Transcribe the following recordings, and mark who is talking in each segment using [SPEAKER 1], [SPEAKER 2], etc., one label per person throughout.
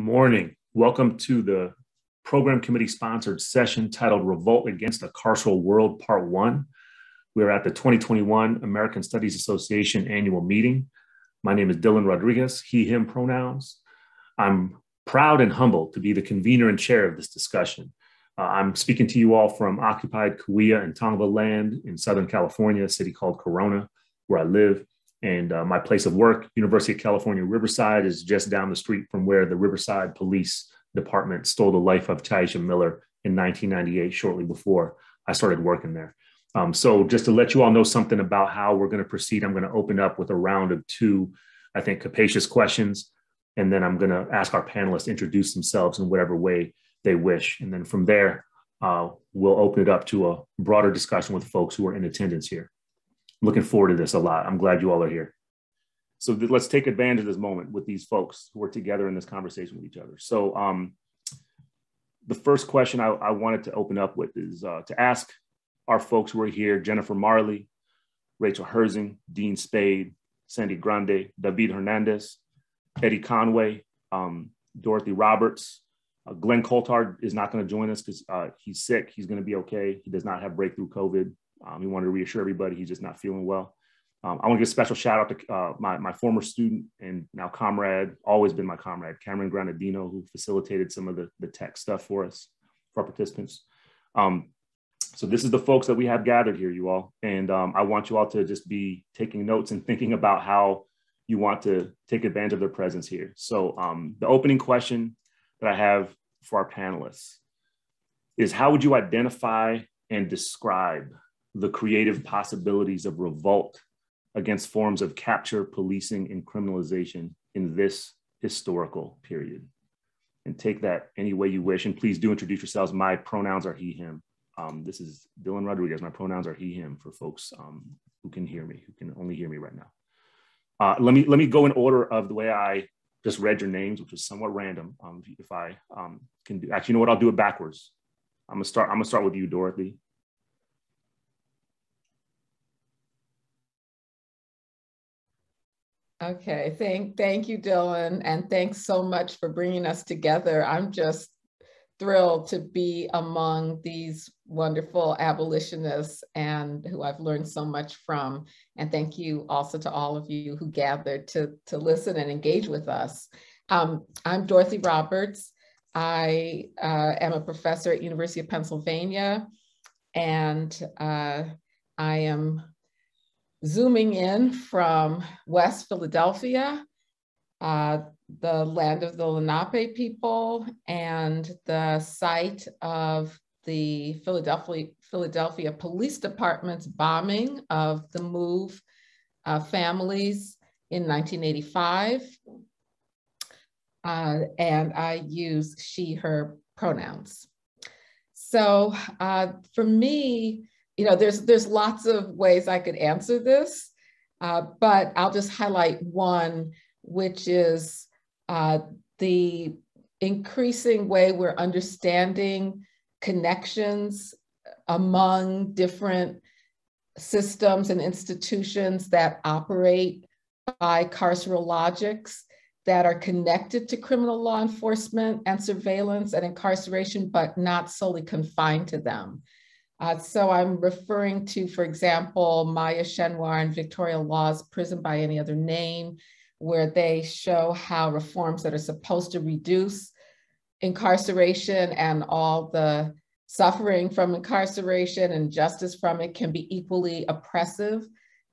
[SPEAKER 1] Morning. Welcome to the program committee sponsored session titled Revolt Against a Carceral World Part 1. We're at the 2021 American Studies Association annual meeting. My name is Dylan Rodriguez, he, him pronouns. I'm proud and humbled to be the convener and chair of this discussion. Uh, I'm speaking to you all from occupied Cahuilla and Tongva land in Southern California, a city called Corona, where I live. And uh, my place of work, University of California, Riverside, is just down the street from where the Riverside Police Department stole the life of Tyisha Miller in 1998, shortly before I started working there. Um, so, just to let you all know something about how we're going to proceed, I'm going to open up with a round of two, I think, capacious questions. And then I'm going to ask our panelists introduce themselves in whatever way they wish. And then from there, uh, we'll open it up to a broader discussion with folks who are in attendance here looking forward to this a lot. I'm glad you all are here. So th- let's take advantage of this moment with these folks who are together in this conversation with each other. So um, the first question I, I, wanted to open up with is uh, to ask our folks who are here, Jennifer Marley, Rachel Herzing, Dean Spade, Sandy Grande, David Hernandez, Eddie Conway, um, Dorothy Roberts, uh, Glenn Coulthard is not going to join us because uh, he's sick. He's going to be okay. He does not have breakthrough COVID. Um, he wanted to reassure everybody he's just not feeling well. Um, I want to give a special shout out to uh, my, my former student and now comrade, always been my comrade, Cameron Granadino, who facilitated some of the, the tech stuff for us, for our participants. Um, so this is the folks that we have gathered here, you all. And um, I want you all to just be taking notes and thinking about how you want to take advantage of their presence here. So um, the opening question that I have for our panelists is how would you identify and describe the creative possibilities of revolt against forms of capture, policing, and criminalization in this historical period. And take that any way you wish. And please do introduce yourselves. My pronouns are he, him. Um, this is Dylan Rodriguez. My pronouns are he, him for folks um, who can hear me, who can only hear me right now. Uh, let me let me go in order of the way I just read your names, which is somewhat random. Um, if I um, can do, actually, you know what? I'll do it backwards. I'm gonna start. I'm gonna start with you, Dorothy.
[SPEAKER 2] Okay, thank thank you, Dylan, and thanks so much for bringing us together. I'm just thrilled to be among these wonderful abolitionists and who I've learned so much from. And thank you also to all of you who gathered to, to listen and engage with us. Um, I'm Dorothy Roberts. I uh, am a professor at University of Pennsylvania, and uh, I am zooming in from West Philadelphia, uh, the land of the Lenape people and the site of the Philadelphia, Philadelphia Police Department's bombing of the MOVE uh, families in 1985. Uh, and I use she, her pronouns. So uh, for me, you know, there's there's lots of ways I could answer this, uh, but I'll just highlight one, which is uh, the increasing way we're understanding connections among different systems and institutions that operate by carceral logics that are connected to criminal law enforcement and surveillance and incarceration, but not solely confined to them. Uh, so I'm referring to, for example, Maya Schenwar and Victoria Law's Prison by Any Other Name, where they show how reforms that are supposed to reduce incarceration and all the suffering from incarceration and justice from it can be equally oppressive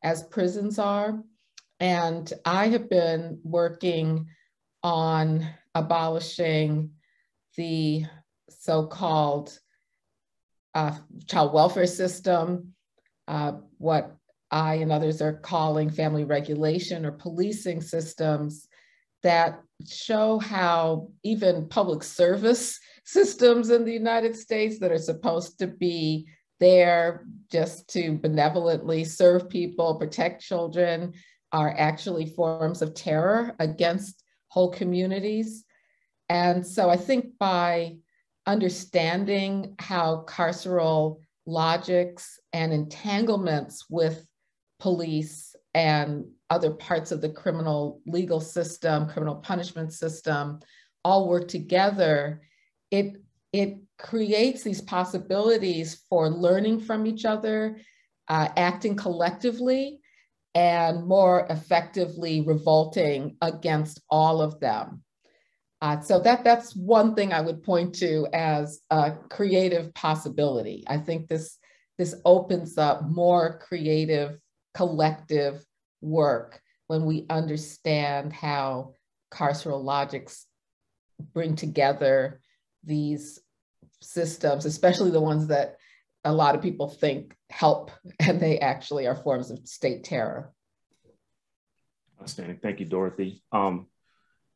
[SPEAKER 2] as prisons are. And I have been working on abolishing the so-called uh, child welfare system, uh, what I and others are calling family regulation or policing systems that show how even public service systems in the United States that are supposed to be there just to benevolently serve people, protect children, are actually forms of terror against whole communities. And so I think by understanding how carceral logics and entanglements with police and other parts of the criminal legal system, criminal punishment system, all work together, it it creates these possibilities for learning from each other, uh, acting collectively, and more effectively revolting against all of them. Uh, so that that's one thing I would point to as a creative possibility. I think this this opens up more creative, collective work when we understand how carceral logics bring together these systems, especially the ones that a lot of people think help, and they actually are forms of state terror.
[SPEAKER 1] Outstanding. Thank you, Dorothy. Um,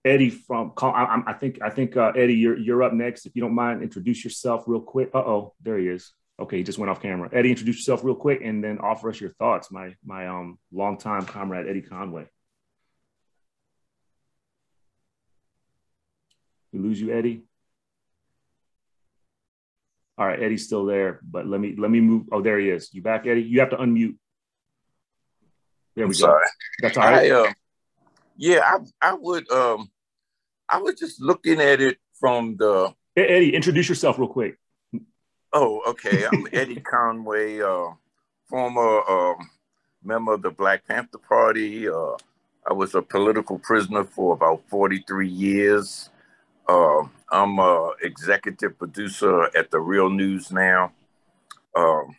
[SPEAKER 1] Eddie from I, I think I think uh, Eddie, you're you're up next. If you don't mind, introduce yourself real quick. Uh oh, there he is. Okay, he just went off camera. Eddie, introduce yourself real quick, and then offer us your thoughts. My my um longtime comrade Eddie Conway. We lose you, Eddie. All right, Eddie's still there, but let me let me move. Oh, there he is. You back, Eddie? You have to unmute.
[SPEAKER 3] There we I'm go. Sorry. That's all right. I, uh, yeah, I I would um I was just looking at it from the
[SPEAKER 1] Eddie, introduce yourself real quick.
[SPEAKER 3] Oh, okay. I'm Eddie Conway, uh, former uh, member of the Black Panther Party. Uh, I was a political prisoner for about 43 years. Uh, I'm a executive producer at the Real News now. Um,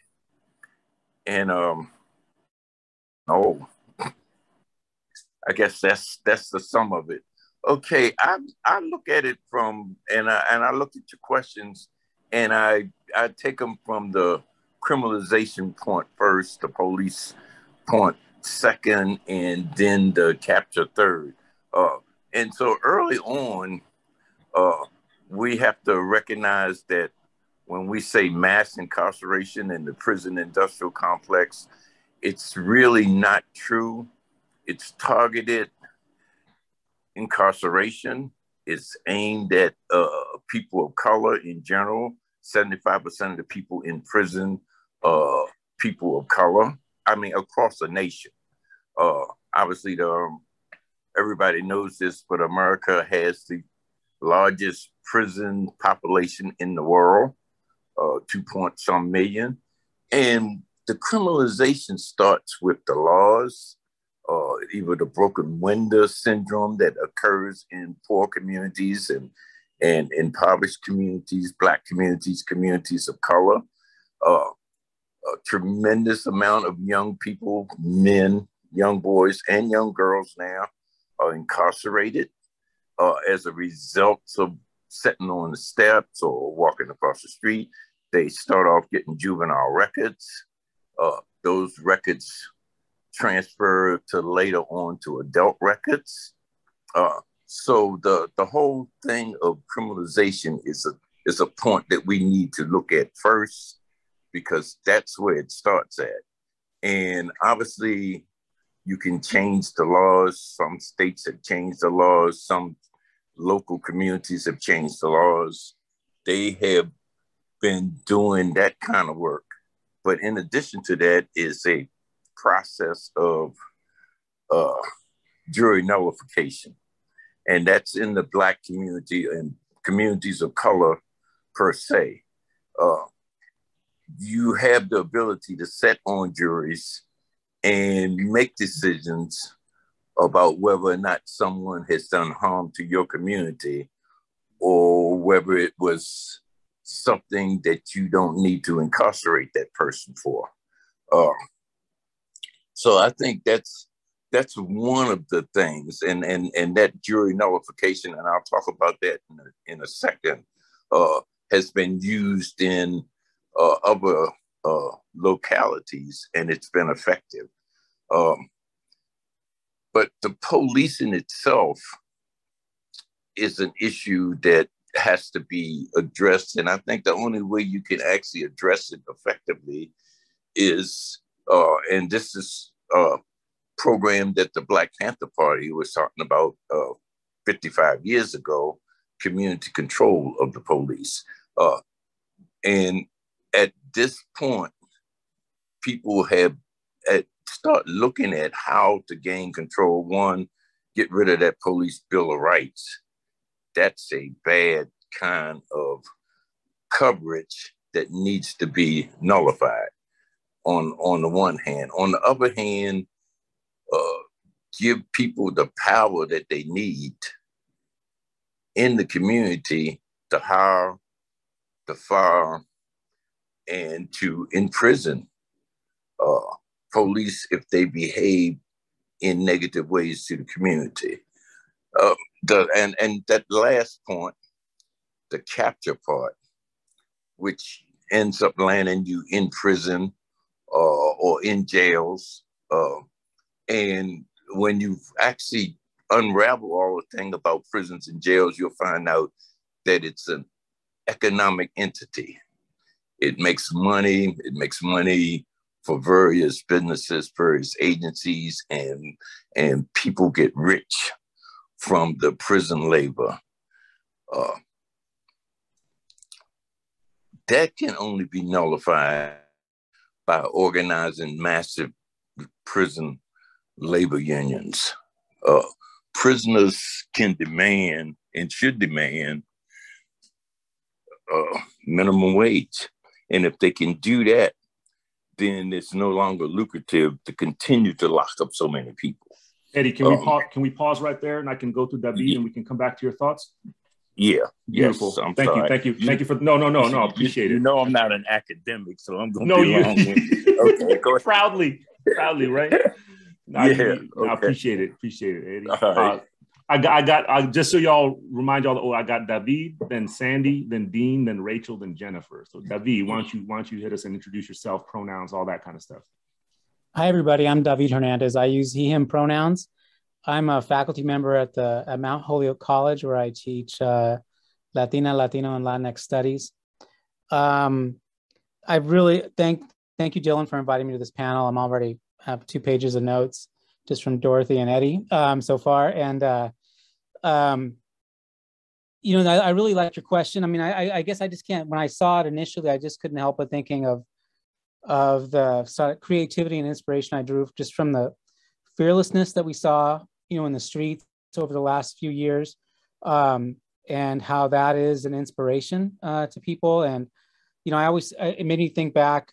[SPEAKER 3] and um, oh, I guess that's that's the sum of it. Okay, I I look at it from and I and I look at your questions and I I take them from the criminalization point first, the police point second, and then the capture third. Uh, and so early on, uh, we have to recognize that when we say mass incarceration in the prison industrial complex, it's really not true. It's targeted incarceration. It's aimed at uh, people of color in general. 75% of the people in prison, uh, people of color. I mean, across the nation. Uh, obviously, the, um, everybody knows this, but America has the largest prison population in the world, uh, two point some million. And the criminalization starts with the laws, uh, either the broken window syndrome that occurs in poor communities and, and impoverished communities, Black communities, communities of color. Uh, a tremendous amount of young people, men, young boys, and young girls now are incarcerated uh, as a result of sitting on the steps or walking across the street. They start off getting juvenile records. Uh, those records transfer to later on to adult records. Uh, so the the whole thing of criminalization is a is a point that we need to look at first because that's where it starts at. And obviously, you can change the laws. Some states have changed the laws. Some local communities have changed the laws. They have been doing that kind of work. But in addition to that is a process of uh, jury nullification. And that's in the Black community and communities of color per se. Uh, you have the ability to set on juries and make decisions about whether or not someone has done harm to your community or whether it was something that you don't need to incarcerate that person for. Uh, so I think that's that's one of the things, and and and that jury nullification, and I'll talk about that in a, in a second, uh, has been used in uh, other uh, localities, and it's been effective. Um, but the policing itself is an issue that has to be addressed. And I think the only way you can actually address it effectively is, uh, and this is a program that the Black Panther Party was talking about uh, 55 years ago community control of the police. Uh, and at this point, people have at start looking at how to gain control. One, get rid of that police bill of rights, that's a bad kind of coverage that needs to be nullified on on the one hand. On the other hand uh, give people the power that they need in the community to hire to fire and to imprison uh, police if they behave in negative ways to the community. Uh, the, and, and that last point the capture part which ends up landing you in prison or in jails. Uh, and when you actually unravel all the thing about prisons and jails, you'll find out that it's an economic entity. It makes money, it makes money for various businesses, various agencies, and, and people get rich from the prison labor. Uh, that can only be nullified by organizing massive prison labor unions. Uh, prisoners can demand and should demand uh, minimum wage. And if they can do that, then it's no longer lucrative to continue to lock up so many people.
[SPEAKER 1] Eddie, can um, we pause, can we pause right there and I can go through David yeah. and we can come back to your thoughts?
[SPEAKER 3] Yeah.
[SPEAKER 1] Beautiful. Yes, I'm thank sorry. you. Thank you. Thank you for no, no, no, no. Appreciate
[SPEAKER 3] you,
[SPEAKER 1] it.
[SPEAKER 3] You know I'm not an academic, so I'm going to no, be you, long.
[SPEAKER 1] okay, go proudly, proudly, right? No, yeah. okay. I appreciate it. Appreciate it, Eddie. Uh, I got, I got, I, just so y'all remind y'all. Oh, I got David, then Sandy, then Dean, then Rachel, then Jennifer. So David, why don't you, why don't you hit us and introduce yourself, pronouns, all that kind of stuff.
[SPEAKER 4] Hi, everybody. I'm David Hernandez. I use he/him pronouns. I'm a faculty member at the at Mount Holyoke College, where I teach. Uh, Latina, Latino, and Latinx studies. Um, I really thank thank you, Dylan, for inviting me to this panel. I'm already have two pages of notes just from Dorothy and Eddie um, so far, and uh, um, you know, I, I, really liked your question. I mean, I, I guess I just can't. When I saw it initially, I just couldn't help but thinking of of the sort of creativity and inspiration I drew just from the fearlessness that we saw, you know, in the streets over the last few years. Um, and how that is an inspiration uh, to people. And, you know, I always, it made me think back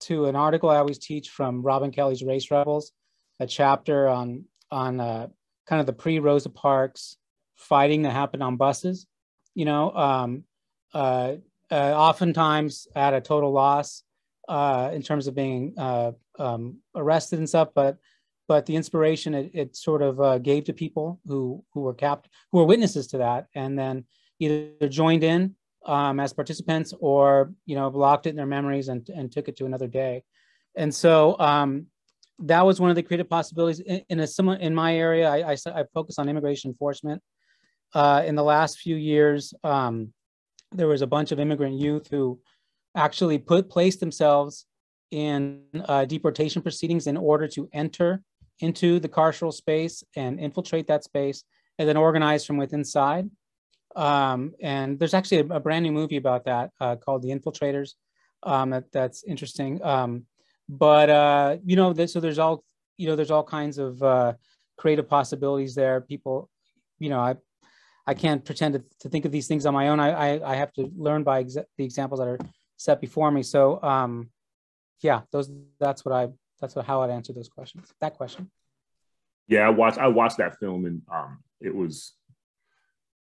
[SPEAKER 4] to an article I always teach from Robin Kelley's Race Rebels, a chapter on, on uh, kind of the pre-Rosa Parks fighting that happened on buses, you know, um, uh, uh oftentimes at a total loss uh, in terms of being uh, um, arrested and stuff, but but the inspiration it, it sort of uh, gave to people who who were capped who were witnesses to that and then either joined in um, as participants or you know blocked it in their memories and, and took it to another day. And so um, that was one of the creative possibilities. In, in a similar in my area i, I, I focus on immigration enforcement. Uh, in the last few years um, there was a bunch of immigrant youth who actually put placed themselves in uh, deportation proceedings in order to enter into the carceral space and infiltrate that space and then organize from within side. Um, and there's actually a, a, brand new movie about that uh, called The Infiltrators. Um, that, that's interesting. Um, but uh, you know, so there's all you know, there's all kinds of uh, creative possibilities there. People, you know, I I can't pretend to, to think of these things on my own. I I, I have to learn by exa- the examples that are set before me. So um, yeah, those that's what I that's how I'd answer those questions. That question.
[SPEAKER 1] Yeah, I watched I watched that film and um, it was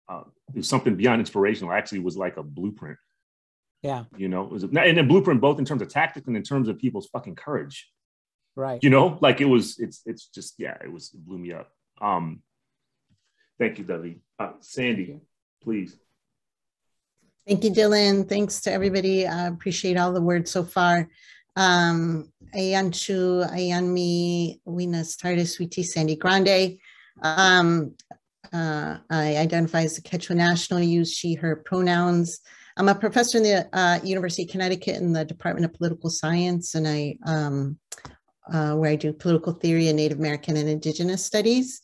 [SPEAKER 1] uh, it was something beyond inspirational. Actually, it was like a blueprint.
[SPEAKER 4] Yeah,
[SPEAKER 1] you know, it was a, and a blueprint both in terms of tactics and in terms of people's fucking courage.
[SPEAKER 4] Right.
[SPEAKER 1] You know, like it was. It's it's just yeah. It was it blew me up. Um, thank you, David. Uh, Sandy, please.
[SPEAKER 5] Thank you, Dylan. Thanks to everybody. I appreciate all the words so far. Um, Ayanchu, Ayanmi, Winas Tardis, Sweetie, Sandy Grande. Um, uh, I identify as a Quechua National, use she, her pronouns. I'm a professor in the uh, University of Connecticut in the Department of Political Science, and I um, uh, where I do political theory and Native American and Indigenous studies.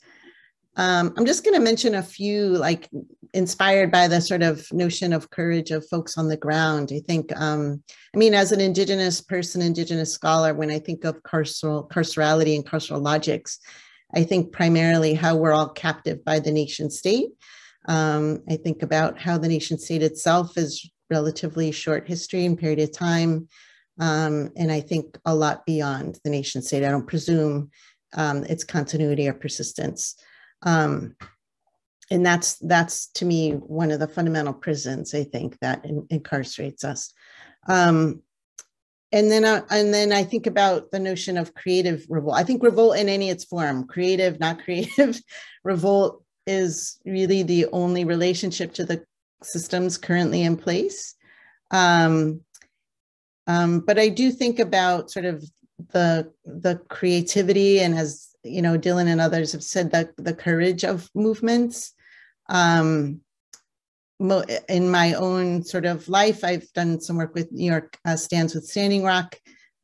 [SPEAKER 5] Um, I'm just going to mention a few, like inspired by the sort of notion of courage of folks on the ground. I think, um, I mean, as an Indigenous person, Indigenous scholar, when I think of carceral, carcerality and carceral logics, I think primarily how we're all captive by the nation state. Um, I think about how the nation state itself is relatively short history and period of time. Um, and I think a lot beyond the nation state. I don't presume um, its continuity or persistence. Um, and that's that's to me one of the fundamental prisons I think that in, incarcerates us. Um, and then uh, and then I think about the notion of creative revolt. I think revolt in any its form, creative, not creative, revolt is really the only relationship to the systems currently in place. Um, um, but I do think about sort of the the creativity and as you know Dylan and others have said that the courage of movements. Um, in my own sort of life, I've done some work with New York uh, Stands with Standing Rock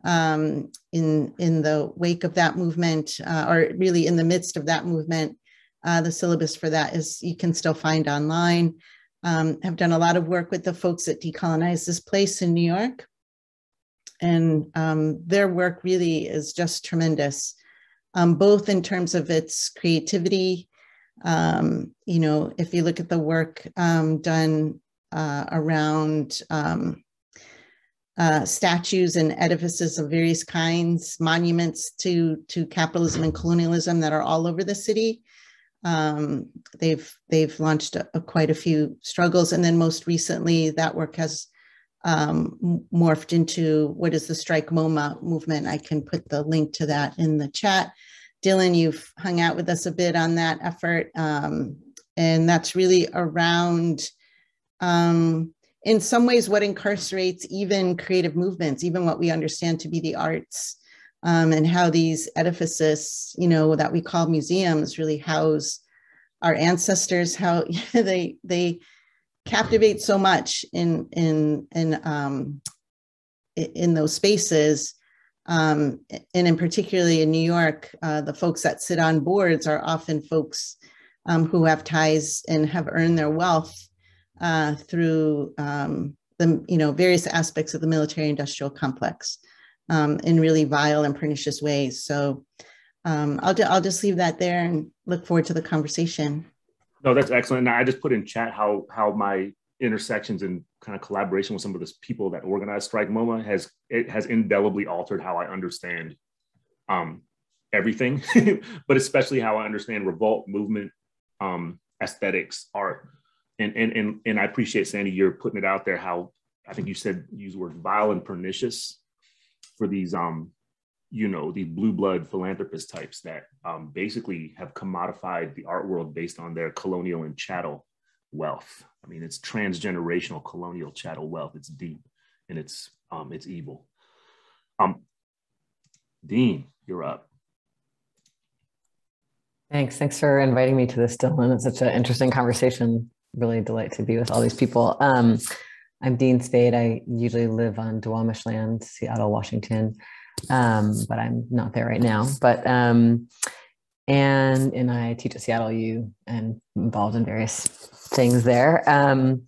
[SPEAKER 5] um, in in the wake of that movement, uh, or really in the midst of that movement. Uh, the syllabus for that is you can still find online. Um, have done a lot of work with the folks that Decolonize This Place in New York, and um, their work really is just tremendous, um, both in terms of its creativity um, you know, if you look at the work um, done uh, around um, uh, statues and edifices of various kinds, monuments to to capitalism and colonialism that are all over the city. Um, they've they've launched a, a quite a few struggles, and then most recently, that work has um, morphed into what is the Strike MoMA movement. I can put the link to that in the chat. Dylan, you've hung out with us a bit on that effort. Um, and that's really around, um, in some ways, what incarcerates even creative movements, even what we understand to be the arts, um, and how these edifices, you know, that we call museums really house our ancestors, how they, they captivate so much in, in, in, um, in those spaces um, and in particularly in New York, uh, the folks that sit on boards are often folks um, who have ties and have earned their wealth uh, through um, the you know various aspects of the military-industrial complex um, in really vile and pernicious ways. So um, I'll I'll just leave that there and look forward to the conversation.
[SPEAKER 1] No, that's excellent. And I just put in chat how how my intersections and kind of collaboration with some of the people that organize Strike MoMA has it has indelibly altered how I understand um, everything, but especially how I understand revolt movement, um, aesthetics, art, and and and and I appreciate Sandy you're putting it out there. How I think you said use the word vile and pernicious for these um you know these blue blood philanthropist types that um, basically have commodified the art world based on their colonial and chattel wealth. I mean, it's transgenerational colonial chattel wealth. It's deep and it's um, it's evil. Um, Dean, you're up.
[SPEAKER 6] Thanks. Thanks for inviting me to this, Dylan. It's such an interesting conversation. Really delight to be with all these people. Um, I'm Dean Spade. I usually live on Duwamish land, Seattle, Washington, um, but I'm not there right now. But um, and and I teach at Seattle U and involved in various things there. Um,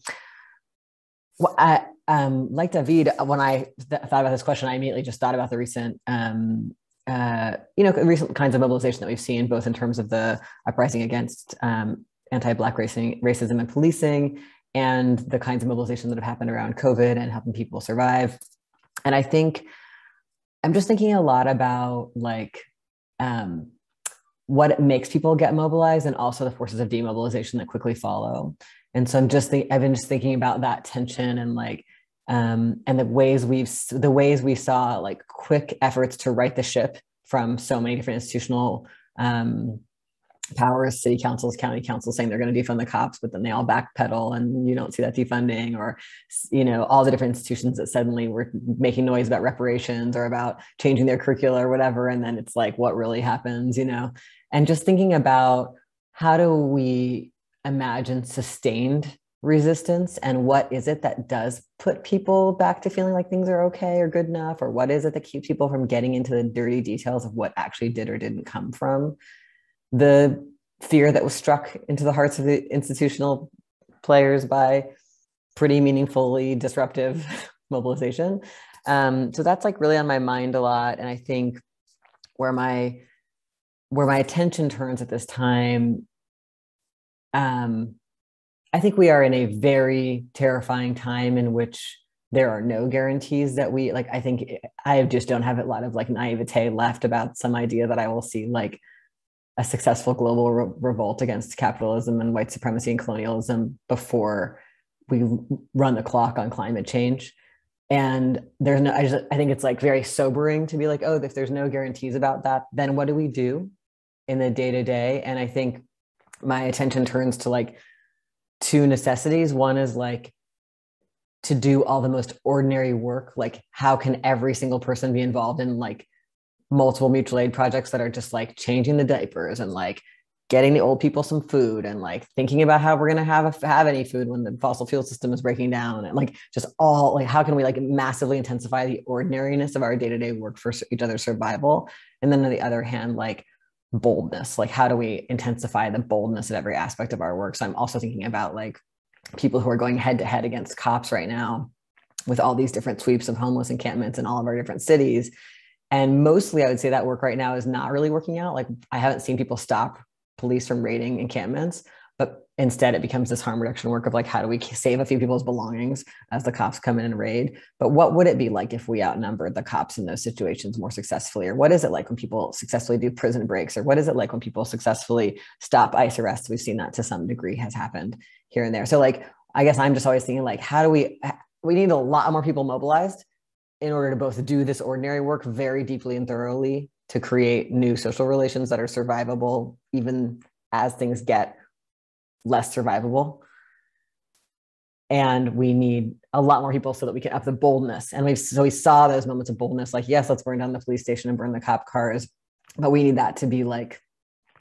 [SPEAKER 6] I, um, like David, when I th- thought about this question, I immediately just thought about the recent, um, uh, you know, recent kinds of mobilization that we've seen, both in terms of the uprising against um, anti-black racing, racism and policing, and the kinds of mobilization that have happened around COVID and helping people survive. And I think I'm just thinking a lot about like um, what makes people get mobilized and also the forces of demobilization that quickly follow. And so i'm just think, i've been just thinking about that tension and like um, and the ways we've the ways we saw like quick efforts to right the ship from so many different institutional um, powers, city councils, county councils saying they're going to defund the cops, but then they all backpedal and you don't see that defunding or, you know, all the different institutions that suddenly were making noise about reparations or about changing their curricula or whatever. And then it's like, what really happens, you know? And just thinking about how do we imagine sustained resistance and what is it that does put people back to feeling like things are okay or good enough or what is it that keeps people from getting into the dirty details of what actually did or didn't come from the fear that was struck into the hearts of the institutional players by pretty meaningfully disruptive mobilization. Um, so that's like really on my mind a lot. And I think where my where my attention turns at this time um, I think we are in a very terrifying time in which there are no guarantees that we like. I think I just don't have a lot of like naivete left about some idea that I will see like a successful global re- revolt against capitalism and white supremacy and colonialism before we run the clock on climate change. And there's no, I just, I think it's like very sobering to be like, oh, if there's no guarantees about that, then what do we do in the day to day? And I think my attention turns to like two necessities. One is like to do all the most ordinary work. Like, how can every single person be involved in like multiple mutual aid projects that are just like changing the diapers and like getting the old people some food and like thinking about how we're going to have a, have any food when the fossil fuel system is breaking down and like just all like how can we like massively intensify the ordinariness of our day-to-day work for each other's survival? And then on the other hand like boldness like how do we intensify the boldness of every aspect of our work? So i'm also thinking about like people who are going head to head against cops right now with all these different sweeps of homeless encampments in all of our different cities and mostly i would say that work right now is not really working out. Like i haven't seen people stop police from raiding encampments but instead it becomes this harm reduction work of like how do we save a few people's belongings as the cops come in and raid? But what would it be like if we outnumbered the cops in those situations more successfully? Or what is it like when people successfully do prison breaks? Or what is it like when people successfully stop ICE arrests? We've seen that to some degree has happened here and there. So like i guess i'm just always thinking like how do we we need a lot more people mobilized in order to both do this ordinary work very deeply and thoroughly to create new social relations that are survivable even as things get less survivable. And we need a lot more people so that we can up the boldness. And we so we saw those moments of boldness like yes let's burn down the police station and burn the cop cars but we need that to be like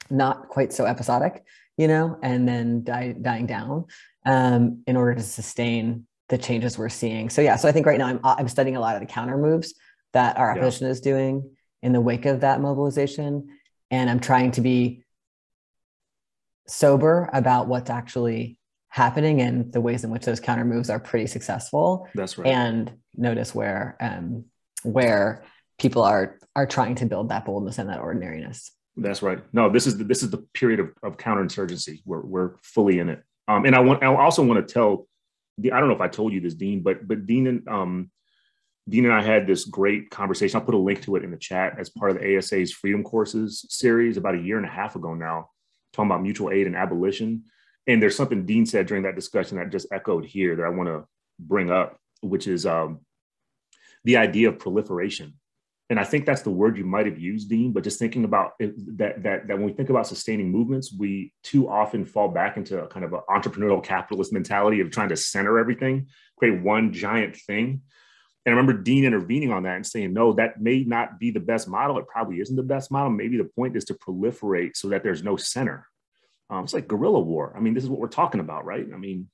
[SPEAKER 6] not quite so episodic you know and then die, dying down um, in order to sustain the changes we're seeing. So yeah, so I think right now I'm I'm studying a lot of the counter moves that our opposition yeah. is doing in the wake of that mobilization, and I'm trying to be sober about what's actually happening and the ways in which those counter moves are pretty successful.
[SPEAKER 1] That's right.
[SPEAKER 6] And notice where um, where people are are trying to build that boldness and that ordinariness.
[SPEAKER 1] That's right. No, this is the, this is the period of, of counterinsurgency. We're we're fully in it. Um, and I want I also want to tell I don't know if I told you this, Dean, but but Dean and um, Dean and I had this great conversation. I'll put a link to it in the chat as part of the ASA's Freedom Courses series about a year and a half ago now, talking about mutual aid and abolition. And there's something Dean said during that discussion that just echoed here that I want to bring up, which is um, the idea of proliferation and I think that's the word you might have used, Dean. But just thinking about it, that that that when we think about sustaining movements, we too often fall back into a kind of an entrepreneurial capitalist mentality of trying to center everything, create one giant thing. And I remember Dean intervening on that and saying, no, that may not be the best model. It probably isn't the best model. Maybe the point is to proliferate so that there's no center. Um, it's like guerrilla war. I mean, this is what we're talking about, right? I mean,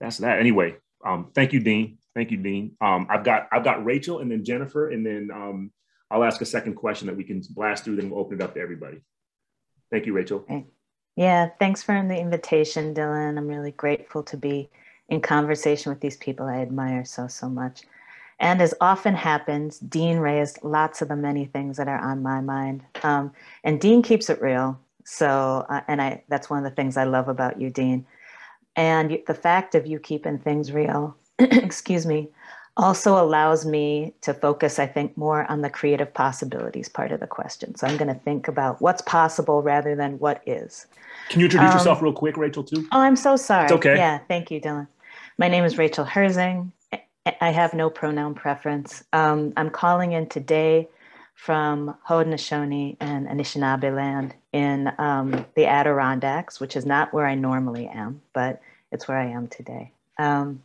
[SPEAKER 1] that's that. Anyway, um, thank you, Dean. Thank you, Dean. Um, I've got I've got Rachel and then Jennifer and then um, I'll ask a second question that we can blast through, then we'll open it up to everybody. Thank you, Rachel.
[SPEAKER 7] Yeah, thanks for the invitation, Dylan. I'm really grateful to be in conversation with these people I admire so, so much. And as often happens, Dean raised lots of the many things that are on my mind. Um, and Dean keeps it real. So, uh, and I, that's one of the things I love about you, Dean. And the fact of you keeping things real, excuse me, also allows me to focus, I think, more on the creative possibilities part of the question. So I'm going to think about what's possible rather than what is.
[SPEAKER 1] Can you introduce um, yourself real quick, Rachel, too?
[SPEAKER 7] Oh, I'm so sorry.
[SPEAKER 1] It's okay.
[SPEAKER 7] Yeah, thank you, Dylan. My name is Rachel Herzing. I have no pronoun preference. Um, I'm calling in today from Haudenosaunee and Anishinaabe land in um, the Adirondacks, which is not where I normally am, but it's where I am today. Um,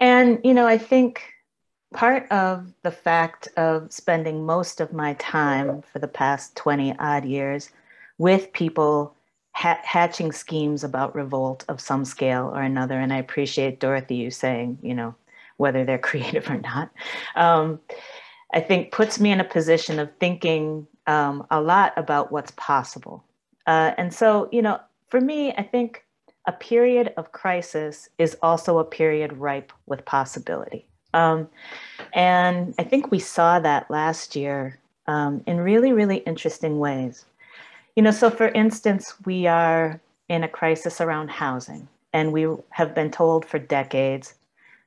[SPEAKER 7] and, you know, I think part of the fact of spending most of my time for the past 20 odd years with people ha- hatching schemes about revolt of some scale or another, and I appreciate Dorothy you saying, you know, whether they're creative or not, um, I think puts me in a position of thinking um, a lot about what's possible. Uh, and so, you know, for me, I think a period of crisis is also a period ripe with possibility. Um, and I think we saw that last year um, in really, really interesting ways. You know, so for instance, we are in a crisis around housing, and we have been told for decades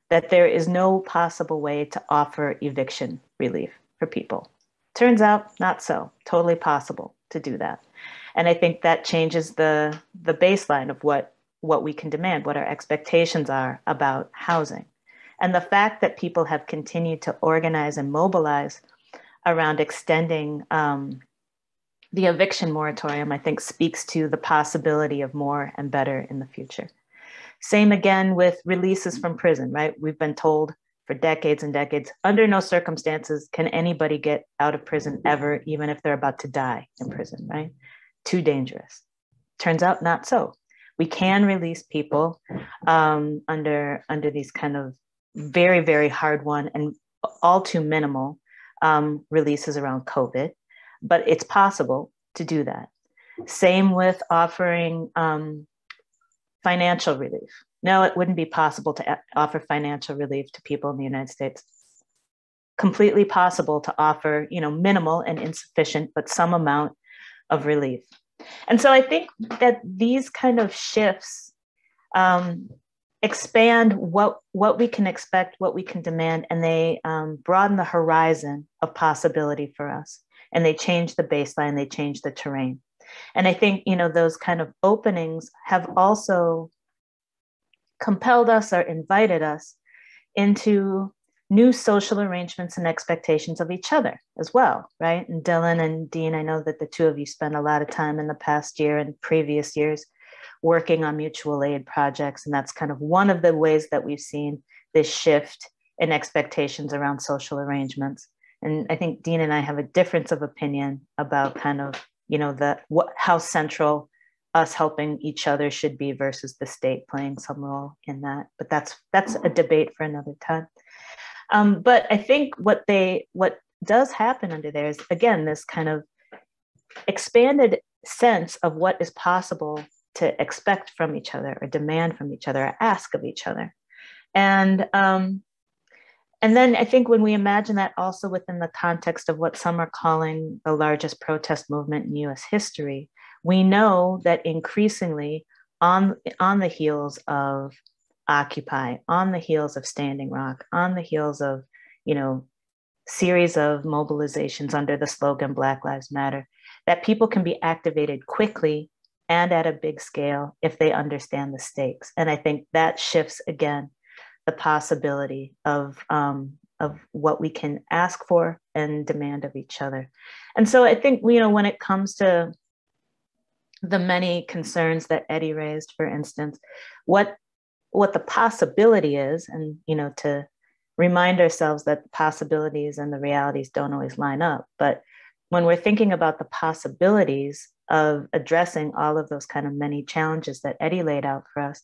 [SPEAKER 7] that there is no possible way to offer eviction relief for people. Turns out, not so. Totally possible to do that. And I think that changes the, the baseline of what, what we can demand, what our expectations are about housing. And the fact that people have continued to organize and mobilize around extending um, the eviction moratorium, I think, speaks to the possibility of more and better in the future. Same again with releases from prison, right? We've been told for decades and decades under no circumstances can anybody get out of prison ever, even if they're about to die in prison, right? Too dangerous. Turns out not so. We can release people um, under, under these kind of very, very hard one and all too minimal um, releases around COVID, but it's possible to do that. Same with offering um, financial relief. No, it wouldn't be possible to offer financial relief to people in the United States. Completely possible to offer, you know, minimal and insufficient, but some amount of relief. And so I think that these kind of shifts um, expand what what we can expect, what we can demand, and they um, broaden the horizon of possibility for us. And they change the baseline, they change the terrain. And I think, you know, those kind of openings have also compelled us or invited us into new social arrangements and expectations of each other as well, right? And Dylan and Dean, I know that the two of you spent a lot of time in the past year and previous years working on mutual aid projects. And that's kind of one of the ways that we've seen this shift in expectations around social arrangements. And I think Dean and I have a difference of opinion about kind of you know the what how central us helping each other should be versus the state playing some role in that but that's that's a debate for another time um, but i think what they what does happen under there is again this kind of expanded sense of what is possible to expect from each other or demand from each other or ask of each other. And um, and then I think when we imagine that also within the context of what some are calling the largest protest movement in US history, we know that increasingly on, on the heels of Occupy, on the heels of Standing Rock, on the heels of, you know, series of mobilizations under the slogan Black Lives Matter, that people can be activated quickly and at a big scale if they understand the stakes. And I think that shifts again the possibility of um, of what we can ask for and demand of each other. And so I think you know when it comes to the many concerns that Eddie raised, for instance, what what the possibility is, and you know to remind ourselves that the possibilities and the realities don't always line up, but when we're thinking about the possibilities of addressing all of those kind of many challenges that Eddie laid out for us,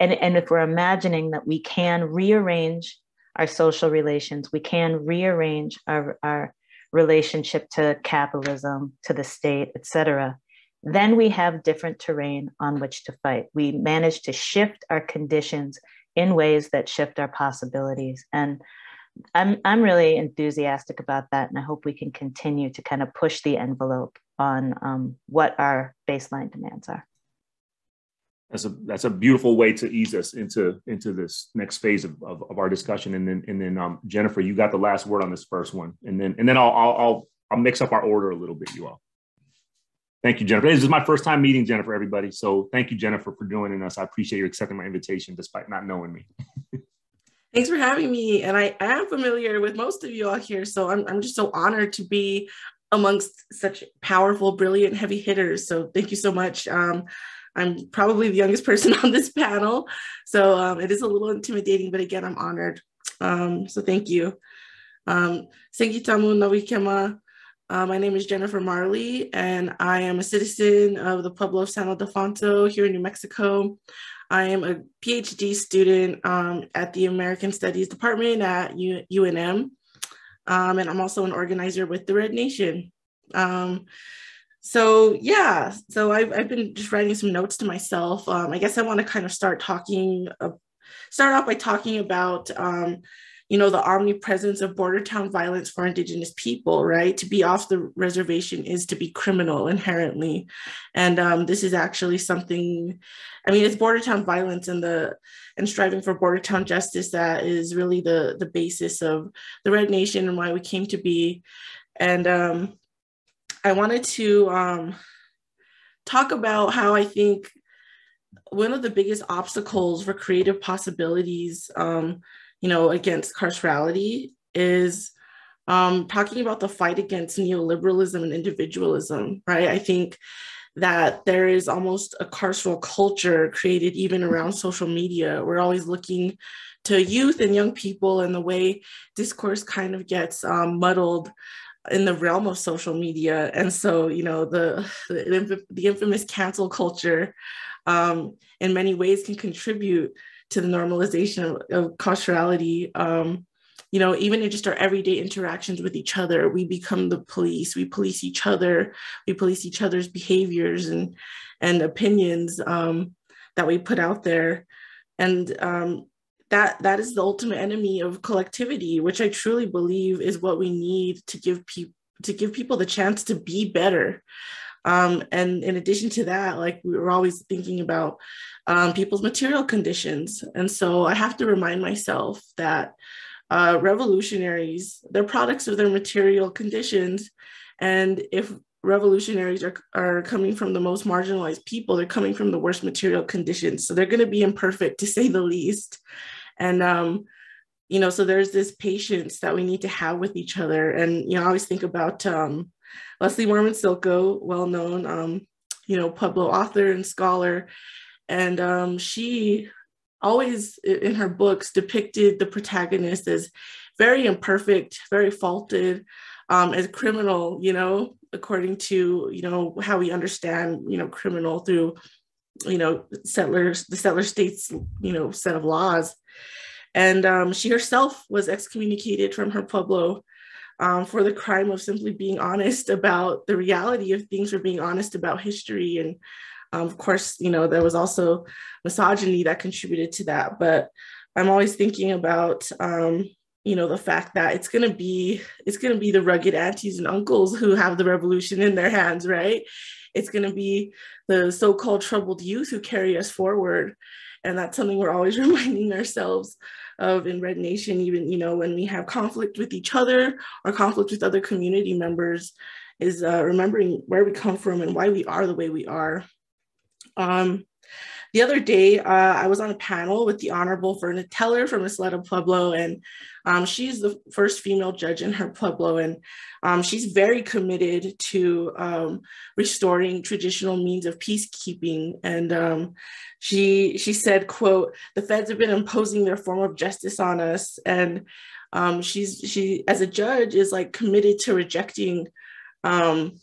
[SPEAKER 7] and, and if we're imagining that we can rearrange our social relations, we can rearrange our, our relationship to capitalism, to the state, et cetera, then we have different terrain on which to fight. We manage to shift our conditions in ways that shift our possibilities. And I'm, I'm really enthusiastic about that. And I hope we can continue to kind of push the envelope on um, what our baseline demands are
[SPEAKER 1] that's a that's a beautiful way to ease us into into this next phase of, of, of our discussion and then and then um, jennifer you got the last word on this first one and then and then I'll, I'll i'll i'll mix up our order a little bit you all thank you jennifer this is my first time meeting jennifer everybody so thank you jennifer for joining us i appreciate you accepting my invitation despite not knowing me
[SPEAKER 8] Thanks for having me. And I am familiar with most of you all here. So I'm, I'm just so honored to be amongst such powerful, brilliant, heavy hitters. So thank you so much. Um, I'm probably the youngest person on this panel. So um, it is a little intimidating, but again, I'm honored. Um, so thank you. Um, Sengitamu Nawikema. Uh, my name is Jennifer Marley, and I am a citizen of the Pueblo of San Ildefonso here in New Mexico. I am a PhD student um, at the American Studies Department at U UNM, um, and I'm also an organizer with the Red Nation. Um, so yeah so I've, I've been just writing some notes to myself um, i guess i want to kind of start talking uh, start off by talking about um, you know, the omnipresence of border town violence for Indigenous people, right? To be off the reservation is to be criminal inherently. And um, this is actually something, I mean, it's border town violence and the and striving for border town justice that is really the, the basis of the Red Nation and why we came to be. And um, I wanted to um, talk about how I think one of the biggest obstacles for creative possibilities um, you know, against carcerality is um, talking about the fight against neoliberalism and individualism, right? I think that there is almost a carceral culture created even around social media. We're always looking to youth and young people, and the way discourse kind of gets um, muddled in the realm of social media. And so, you know, the the, the infamous cancel culture um, in many ways can contribute to the normalization of, carcerality. Um, you know, even in just our everyday interactions with each other, we become the police. We police each other. We police each other's behaviors and and opinions um, that we put out there, and um, that that is the ultimate enemy of collectivity, which I truly believe is what we need to give people to give people the chance to be better. Um, and in addition to that, like we were always thinking about um, people's material conditions. And so I have to remind myself that uh, revolutionaries, they're products of their material conditions. And if revolutionaries are, are coming from the most marginalized people, they're coming from the worst material conditions. So they're going to be imperfect to say the least. And, um, you know, so there's this patience that we need to have with each other. And, you know, I always think about um, Leslie Marmon Silko, well known, um, you know, Pueblo author and scholar. And um, she always in her books depicted the protagonist as very imperfect, very faulted, um, as criminal, you know, according to, you know, how we understand, you know, criminal through, you know, settlers, the settler states, you know, set of laws. And um, she herself was excommunicated from her pueblo um, for the crime of simply being honest about the reality of things or being honest about history and um, of course, you know, there was also misogyny that contributed to that. But I'm always thinking about, um, you know, the fact that it's going to be, it's going to be the rugged aunties and uncles who have the revolution in their hands, right? It's going to be the so-called troubled youth who carry us forward. And that's something we're always reminding ourselves of in Red Nation, even, you know, when we have conflict with each other or conflict with other community members, is uh, remembering where we come from and why we are the way we are. Um, the other day, uh, I was on a panel with the Honorable Verna Teller from Isleta Pueblo, and um, she's the first female judge in her Pueblo, and um, she's very committed to um, restoring traditional means of peacekeeping. And um, she she said, "quote The feds have been imposing their form of justice on us, and um, she's she as a judge is like committed to rejecting." Um,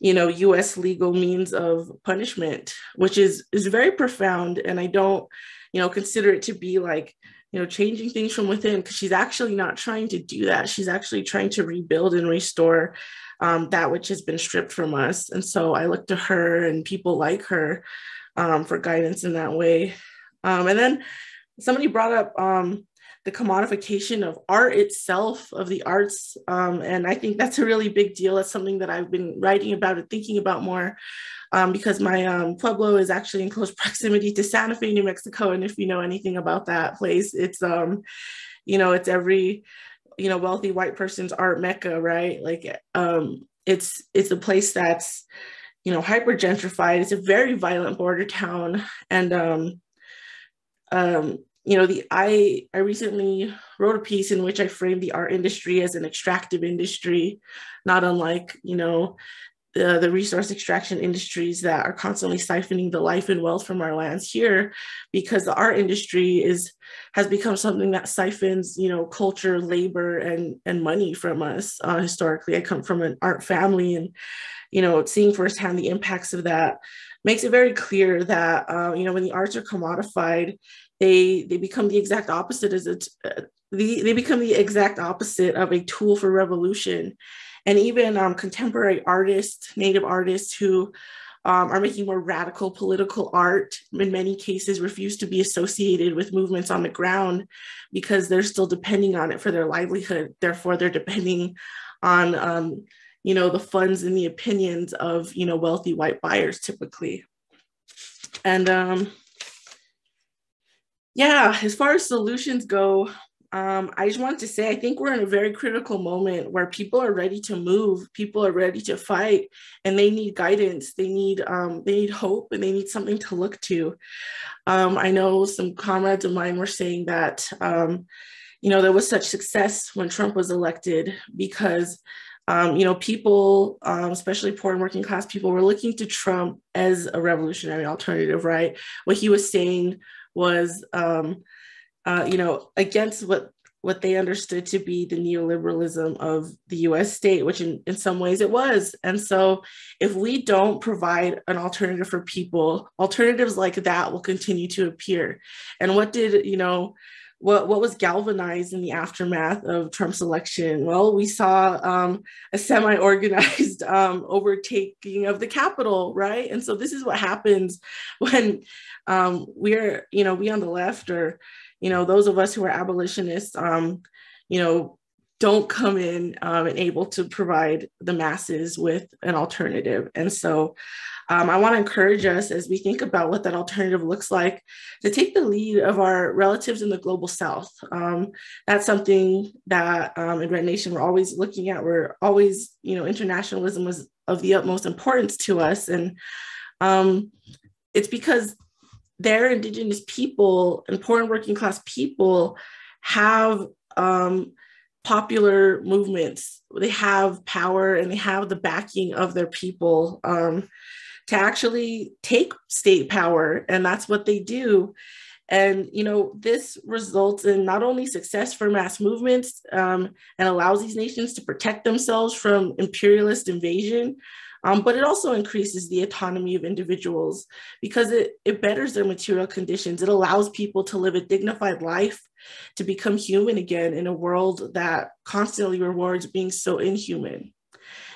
[SPEAKER 8] you know us legal means of punishment which is is very profound. And i don't you know consider it to be like you know changing things from within because she's actually not trying to do that. She's actually trying to rebuild and restore um, that which has been stripped from us. And so i look to her and people like her um, for guidance in that way. Um, and then somebody brought up um, the commodification of art itself, of the arts. Um, and I think that's a really big deal. That's something that I've been writing about and thinking about more um, because my um, Pueblo is actually in close proximity to Santa Fe, New Mexico. And if you know anything about that place, it's, um, you know, it's every, you know, wealthy white person's art mecca, right? Like um, it's, it's a place that's, you know, hyper gentrified. It's a very violent border town. And, um, um, you know the i i recently wrote a piece in which i framed the art industry as an extractive industry not unlike you know the, the resource extraction industries that are constantly siphoning the life and wealth from our lands here because the art industry is has become something that siphons you know culture labor and and money from us. Uh, historically i come from an art family and you know seeing firsthand the impacts of that makes it very clear that uh, you know when the arts are commodified they they become the exact opposite as it uh, the, they become the exact opposite of a tool for revolution and even um, contemporary artists native artists who um, are making more radical political art, in many cases refuse to be associated with movements on the ground because they're still depending on it for their livelihood. Therefore, they're depending on um, you know the funds and the opinions of you know wealthy white buyers typically. And um, yeah, as far as solutions go, um, I just wanted to say I think we're in a very critical moment where people are ready to move, people are ready to fight, and they need guidance. They need um, they need hope, and they need something to look to. Um, I know some comrades of mine were saying that um, you know there was such success when Trump was elected because um, you know, people, um, especially poor and working class people, were looking to Trump as a revolutionary alternative, right? What he was saying was, um, uh, you know, against what what they understood to be the neoliberalism of the US state, which in, in some ways it was. And so if we don't provide an alternative for people, alternatives like that will continue to appear. And what did, you know, what, what was galvanized in the aftermath of Trump's election? Well, we saw um, a semi organized um, overtaking of the Capitol, right? And so this is what happens when um, we're, you know, we on the left or, you know, those of us who are abolitionists, um, you know, don't come in um, and able to provide the masses with an alternative. And so um, I want to encourage us as we think about what that alternative looks like to take the lead of our relatives in the global south. Um, that's something that um, in Red Nation we're always looking at. We're always, you know, internationalism was of the utmost importance to us. And um, it's because their indigenous people and poor and working class people have um, popular movements. They have power and they have the backing of their people. Um, to actually take state power. And that's what they do. And, you know, this results in not only success for mass movements um, and allows these nations to protect themselves from imperialist invasion, um, but it also increases the autonomy of individuals because it, it betters their material conditions. It allows people to live a dignified life, to become human again in a world that constantly rewards being so inhuman.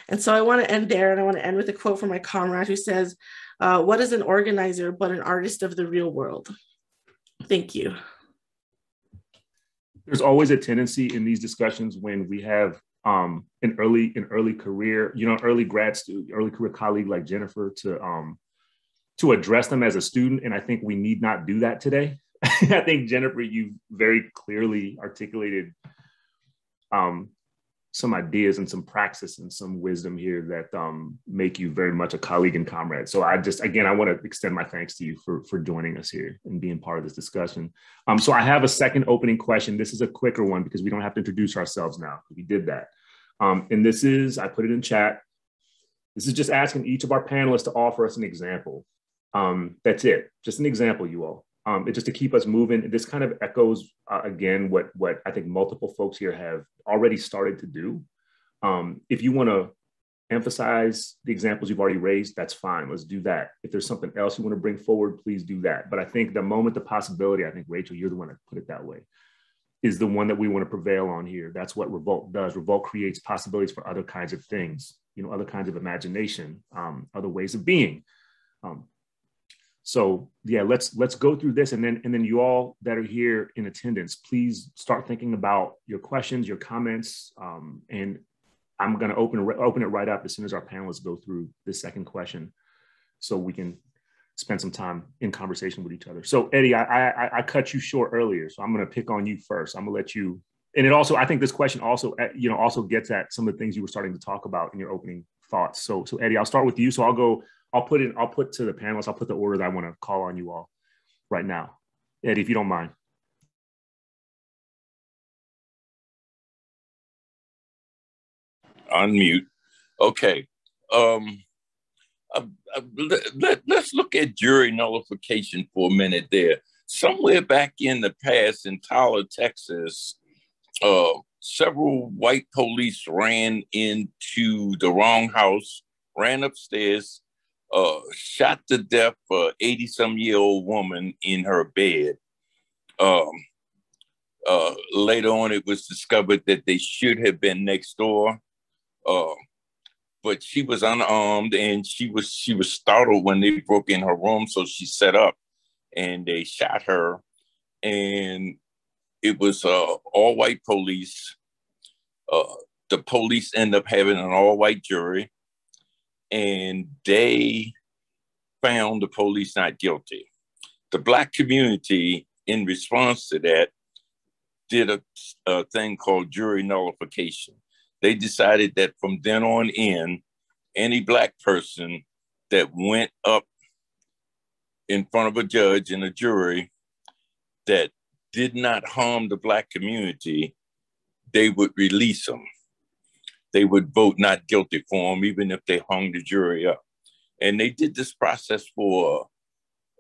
[SPEAKER 8] And so I want to end there, and I want to end with a quote from my comrade who says, uh, What is an organizer but an artist of the real world? Thank you.
[SPEAKER 1] There's always a tendency in these discussions when we have um, an early an early career, you know, early grad student, early career colleague like Jennifer to um, to address them as a student, and I think we need not do that today. I think Jennifer, you very clearly articulated um, some ideas and some praxis and some wisdom here that um, make you very much a colleague and comrade. So I just, again, I want to extend my thanks to you for, for joining us here and being part of this discussion. Um, so I have a second opening question. This is a quicker one because we don't have to introduce ourselves now. We did that. Um, and this is, I put it in chat. This is just asking each of our panelists to offer us an example. Um, that's it, just an example, you all um, just to keep us moving. This kind of echoes uh, again what what I think multiple folks here have already started to do. Um, if you want to emphasize the examples you've already raised, that's fine. Let's do that. If there's something else you want to bring forward, please do that. But I think the moment, the possibility, I think Rachel, you're the one to put it that way, is the one that we want to prevail on here. That's what revolt does. Revolt creates possibilities for other kinds of things, you know, other kinds of imagination, um, other ways of being. Um, so yeah, let's let's go through this, and then and then you all that are here in attendance, please start thinking about your questions, your comments, um, and I'm going to open open it right up as soon as our panelists go through this second question, so we can spend some time in conversation with each other. So Eddie, I I, I cut you short earlier, so I'm going to pick on you first. I'm going to let you. And it also, I think this question also, eh, you know, also gets at some of the things you were starting to talk about in your opening thoughts. So, so Eddie, I'll start with you. So I'll go I'll put it, I'll put to the panelists, I'll put the order that I want to call on you all right now. Eddie, if you don't mind.
[SPEAKER 3] Unmute. Okay. Um, uh, uh, let, us look at jury nullification for a minute there. Somewhere back in the past in Tyler, Texas, uh, several white police ran into the wrong house, ran upstairs, uh, shot to death a 80 some year old woman in her bed. Um, uh, later on, it was discovered that they should have been next door. Uh, but she was unarmed and she was she was startled when they broke in her room. So she set up and they shot her. And it was uh, all white police. Uh, the police end up having an all white jury and they found the police not guilty. The Black community, in response to that, did a, a thing called jury nullification. They decided that from then on in, any Black person that went up in front of a judge and a jury that did not harm the Black community, they would release them they would vote not guilty for him, even if they hung the jury up. And they did this process for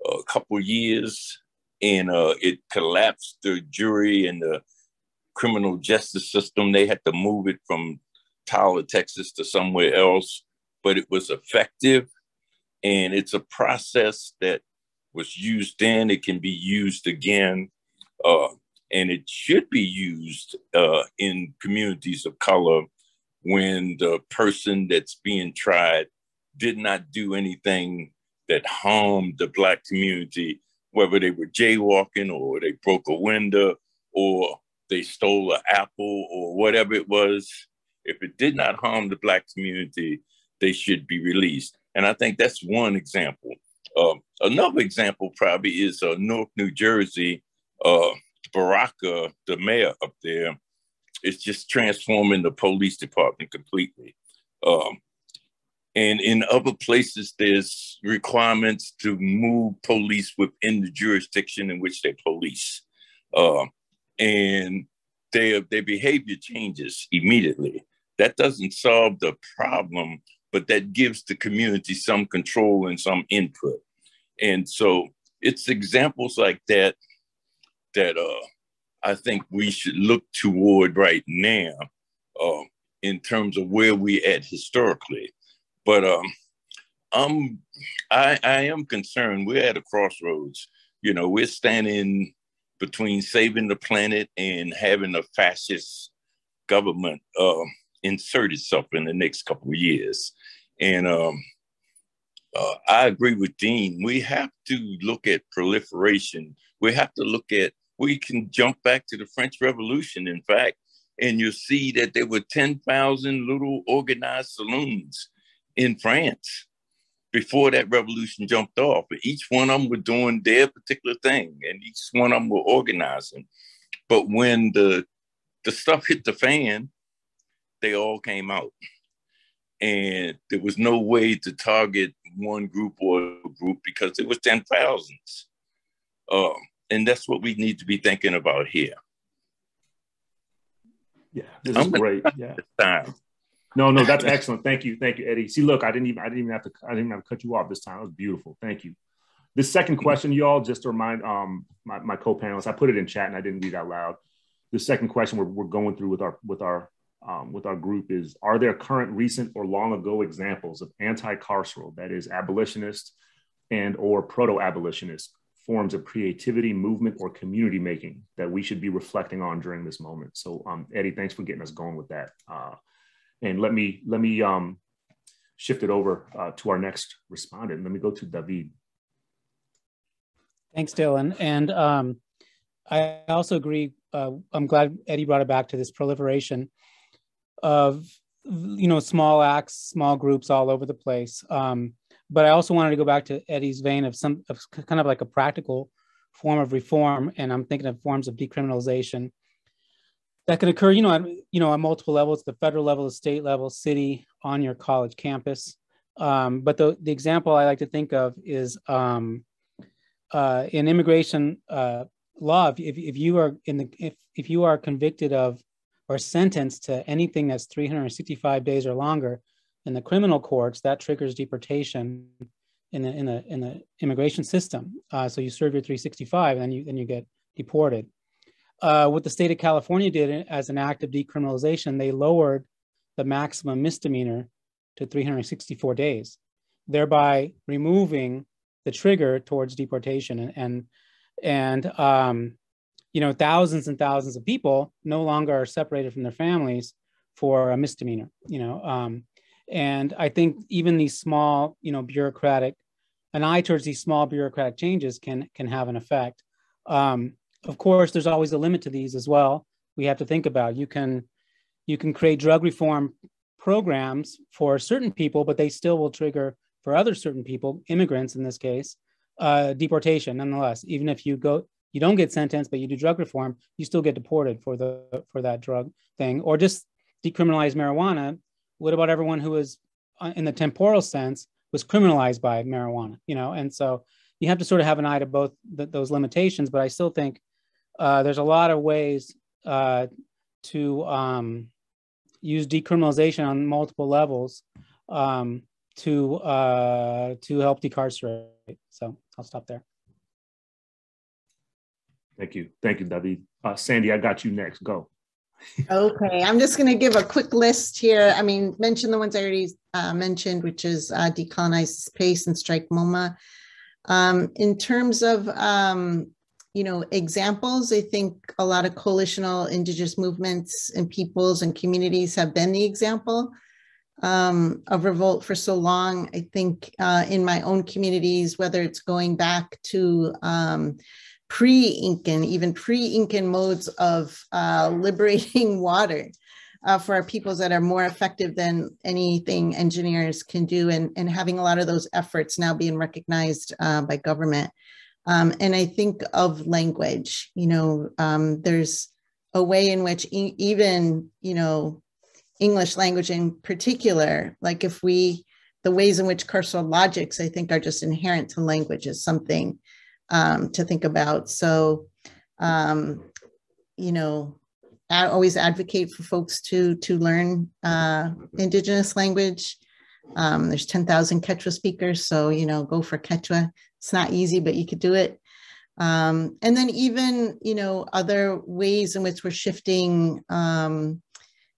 [SPEAKER 3] a couple years, and uh, it collapsed the jury and the criminal justice system. They had to move it from Tyler, Texas, to somewhere else, but it was effective, and it's a process that was used then. It can be used again. Uh, and it should be used uh, in communities of color when the person that's being tried did not do anything that harmed the Black community, whether they were jaywalking or they broke a window or they stole an apple or whatever it was. If it did not harm the Black community, they should be released. And I think that's one example. Uh, another example probably is uh, Newark, New Jersey. Uh, Baraka, the mayor up there, it's just transforming the police department completely. Um, and in other places, there's requirements to move police within the jurisdiction in which they police. Uh, and their, their behavior changes immediately. That doesn't solve the problem, but that gives the community some control and some input. And so it's examples like that that uh, I think we should look toward right now uh, in terms of where we at historically. But um, I'm, I, I am concerned. We're at a crossroads. You know, we're standing between saving the planet and having a fascist government uh, insert itself in the next couple of years. And um, uh, I agree with Dean. We have to look at proliferation. We have to look at we can jump back to the French Revolution, in fact, and you'll see that there were 10,000 little organized saloons in France before that revolution jumped off. Each one of them were doing their particular thing, and each one of them were organizing. But when the the stuff hit the fan, they all came out. And there was no way to target one group or group because there was 10,000s. Um, and that's what we need to be thinking about here.
[SPEAKER 1] Yeah, this is great. Yeah. Time. No, no, that's excellent. Thank you, thank you, Eddie. See, look, I didn't even, I didn't even have to, I didn't have to cut you off this time. It was beautiful. Thank you. The second question, y'all, just to remind um my, my co-panelists, I put it in chat and I didn't read out loud. The second question we're, we're going through with our with our um, with our group is: Are there current, recent, or long ago examples of anti-carceral, that is, abolitionist and or proto-abolitionist forms of creativity, movement, or community making that we should be reflecting on during this moment. So, um, Eddie, thanks for getting us going with that. Uh, and let me let me um, shift it over uh, to our next respondent. Let me go to David.
[SPEAKER 4] Thanks, Dylan. And um, I also agree. Uh, I'm glad Eddie brought it back to this proliferation of you know small acts, small groups all over the place. Um, but I also wanted to go back to Eddie's vein of some of kind of like a practical form of reform, and I'm thinking of forms of decriminalization that can occur, you know, you know, on multiple levels, the federal level, the state level, city, on your college campus. Um, but the, the example I like to think of is um, uh, in immigration uh, law. If, if you are in the if, if you are convicted of or sentenced to anything that's 365 days or longer, in the criminal courts, that triggers deportation in the in the in the immigration system. Uh, so you serve your 365, and then you then you get deported. Uh, what the state of California did as an act of decriminalization, they lowered the maximum misdemeanor to 364 days, thereby removing the trigger towards deportation. And and, and um, you know, thousands and thousands of people no longer are separated from their families for a misdemeanor. You know, um, And I think even these small, you know, bureaucratic, an eye towards these small bureaucratic changes can can have an effect. Um, of course, there's always a limit to these as well. We have to think about. You can you can create drug reform programs for certain people, but they still will trigger for other certain people, immigrants in this case, uh, deportation nonetheless. Even if you go, you don't get sentenced, but you do drug reform, you still get deported for the for that drug thing, or just decriminalize marijuana. What about everyone who is, uh, in the temporal sense, was criminalized by marijuana? You know, and so you have to sort of have an eye to both th- those limitations. But I still think uh, there's a lot of ways uh, to um, use decriminalization on multiple levels um, to uh, to help decarcerate. So I'll stop there.
[SPEAKER 1] Thank you. Thank you, David. Uh, Sandy, I got you next. Go.
[SPEAKER 5] Okay, I'm just going to give a quick list here. I mean, mention the ones I already uh, mentioned, which is uh, Decolonize Space and Strike MoMA. Um, in terms of, um, you know, examples, I think a lot of coalitional indigenous movements and peoples and communities have been the example um, of revolt for so long. I think uh, in my own communities, whether it's going back to um, pre-Incan, even pre-Incan modes of uh, liberating water uh, for our peoples that are more effective than anything engineers can do, and, and having a lot of those efforts now being recognized uh, by government. Um, and I think of language, you know, um, there's a way in which e even, you know, English language in particular, like if we, the ways in which carceral logics, I think, are just inherent to language is something um, to think about. So, um, you know, I always advocate for folks to to learn uh, Indigenous language. Um, there's 10,000 Quechua speakers, so you know, go for Quechua. It's not easy, but you could do it. Um, and then even you know other ways in which we're shifting um,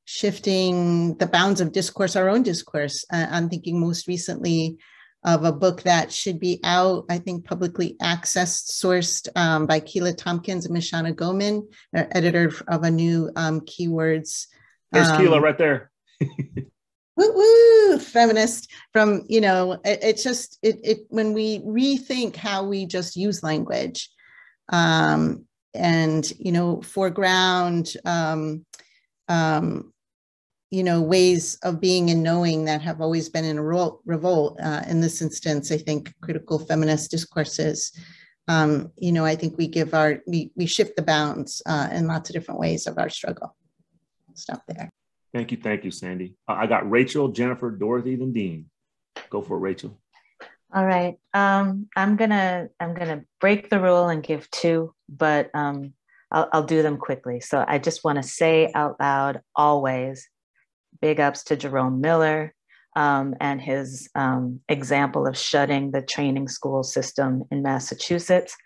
[SPEAKER 5] shifting the bounds of discourse, our own discourse. Uh, I'm thinking most recently of a book that should be out, I think publicly accessed, sourced um, by Kyla Tompkins and Mishuana Goeman, editor of a new um, keywords.
[SPEAKER 1] There's um, Kyla right there.
[SPEAKER 5] woo woo, feminist from, you know, it, it's just, it, it, when we rethink how we just use language um, and, you know, foreground, um, um, you know, ways of being and knowing that have always been in a revolt. Uh, in this instance, I think critical feminist discourses, um, you know, I think we give our, we, we shift the bounds uh, in lots of different ways of our struggle. Stop there.
[SPEAKER 1] Thank you. Thank you, Sandy. Uh, I got Rachel, Jennifer, Dorothy, then Dean. Go for it, Rachel.
[SPEAKER 7] All right. Um, I'm gonna I'm gonna break the rule and give two, but um, I'll, I'll do them quickly. So I just want to say out loud always big ups to Jerome Miller um, and his um, example of shutting the training school system in Massachusetts.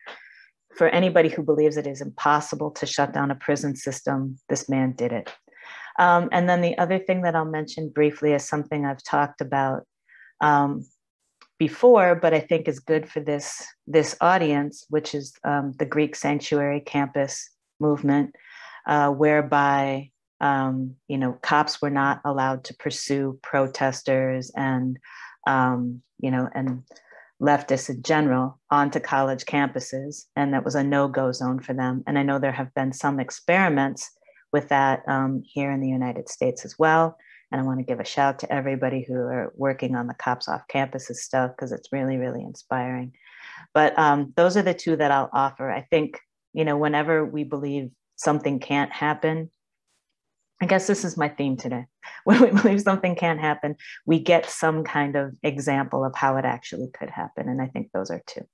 [SPEAKER 7] For anybody who believes it is impossible to shut down a prison system, this man did it. Um, and then the other thing that I'll mention briefly is something I've talked about um, before, but I think is good for this, this audience, which is um, the Greek sanctuary campus movement, uh, whereby um, you know, cops were not allowed to pursue protesters and, um, you know, and leftists in general onto college campuses. And that was a no go zone for them. And I know there have been some experiments with that um, here in the United States as well. And I want to give a shout to everybody who are working on the cops off campuses stuff because it's really, really inspiring. But um, those are the two that I'll offer. I think, you know, whenever we believe something can't happen, I guess this is my theme today. When we believe something can't happen, we get some kind of example of how it actually could happen. And I think those are two.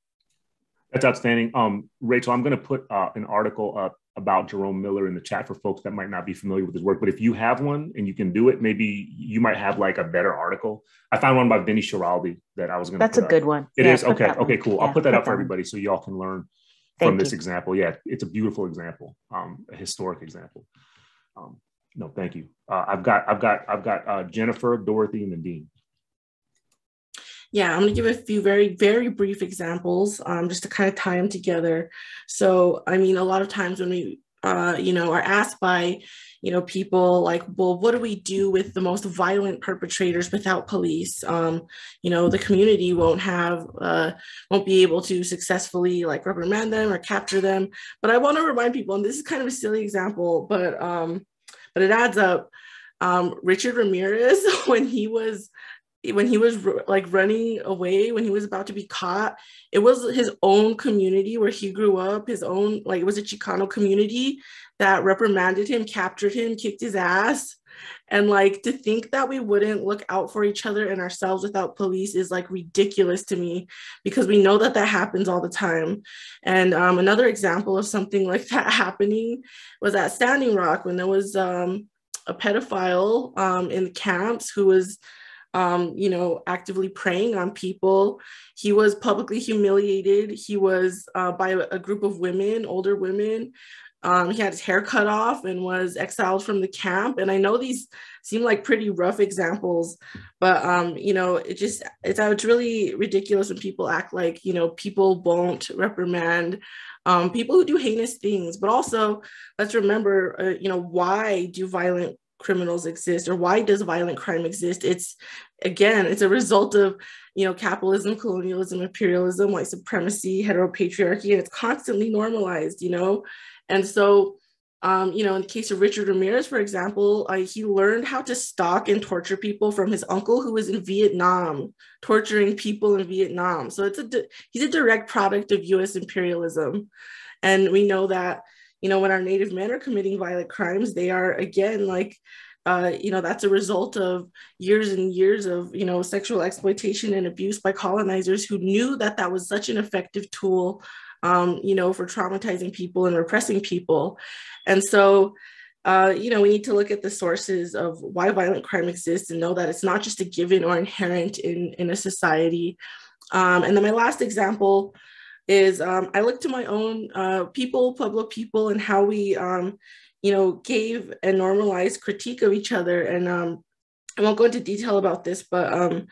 [SPEAKER 1] That's outstanding. Um, Rachel, I'm going to put uh, an article up about Jerome Miller in the chat for folks that might not be familiar with his work. But if you have one and you can do it, maybe you might have like a better article. I found one by Vinny Schiraldi that I was going
[SPEAKER 7] to. That's a
[SPEAKER 1] up.
[SPEAKER 7] good one.
[SPEAKER 1] It yeah, is okay. Okay, cool. Yeah, I'll put that put up for everybody so y'all can learn
[SPEAKER 7] Thank
[SPEAKER 1] from this
[SPEAKER 7] you.
[SPEAKER 1] example. Yeah, it's a beautiful example, um, a historic example. Um, no, thank you. Uh, I've got, I've got, I've got uh, Jennifer, Dorothy, and Nadine.
[SPEAKER 8] Yeah, I'm going to give a few very, very brief examples um, just to kind of tie them together. So, I mean, a lot of times when we uh, you know, are asked by, you know, people like, well, what do we do with the most violent perpetrators without police? Um, you know, the community won't have, uh, won't be able to successfully like reprimand them or capture them. But I want to remind people, and this is kind of a silly example, but um, but it adds up. Um, Richard Ramirez, when he was when he was like running away when he was about to be caught it was his own community where he grew up his own like it was a chicano community that reprimanded him captured him kicked his ass. And like to think that we wouldn't look out for each other and ourselves without police is like ridiculous to me because we know that that happens all the time. And um, another example of something like that happening was at standing rock when there was um, a pedophile um, in the camps who was um, you know, actively preying on people. He was publicly humiliated. He was uh, by a group of women, older women. Um, he had his hair cut off and was exiled from the camp. And I know these seem like pretty rough examples, but um, you know, it just it's it's really ridiculous when people act like you know people won't reprimand um, people who do heinous things. But also, let's remember, uh, you know, why do violent criminals exist or why does violent crime exist? It's again it's a result of you know capitalism colonialism imperialism white supremacy heteropatriarchy and it's constantly normalized you know? And so um, you know in the case of richard ramirez for example uh, he learned how to stalk and torture people from his uncle who was in vietnam torturing people in vietnam. So it's a he's a direct product of us imperialism. And we know that you know, when our Native men are committing violent crimes, they are again like, uh, you know, that's a result of years and years of, you know, sexual exploitation and abuse by colonizers who knew that that was such an effective tool, um, you know, for traumatizing people and repressing people. And so, uh, you know, we need to look at the sources of why violent crime exists and know that it's not just a given or inherent in, in a society. Um, and then my last example is um, I look to my own uh, people, Pueblo people, and how we, um, you know, gave and normalized critique of each other. And um, I won't go into detail about this, but um,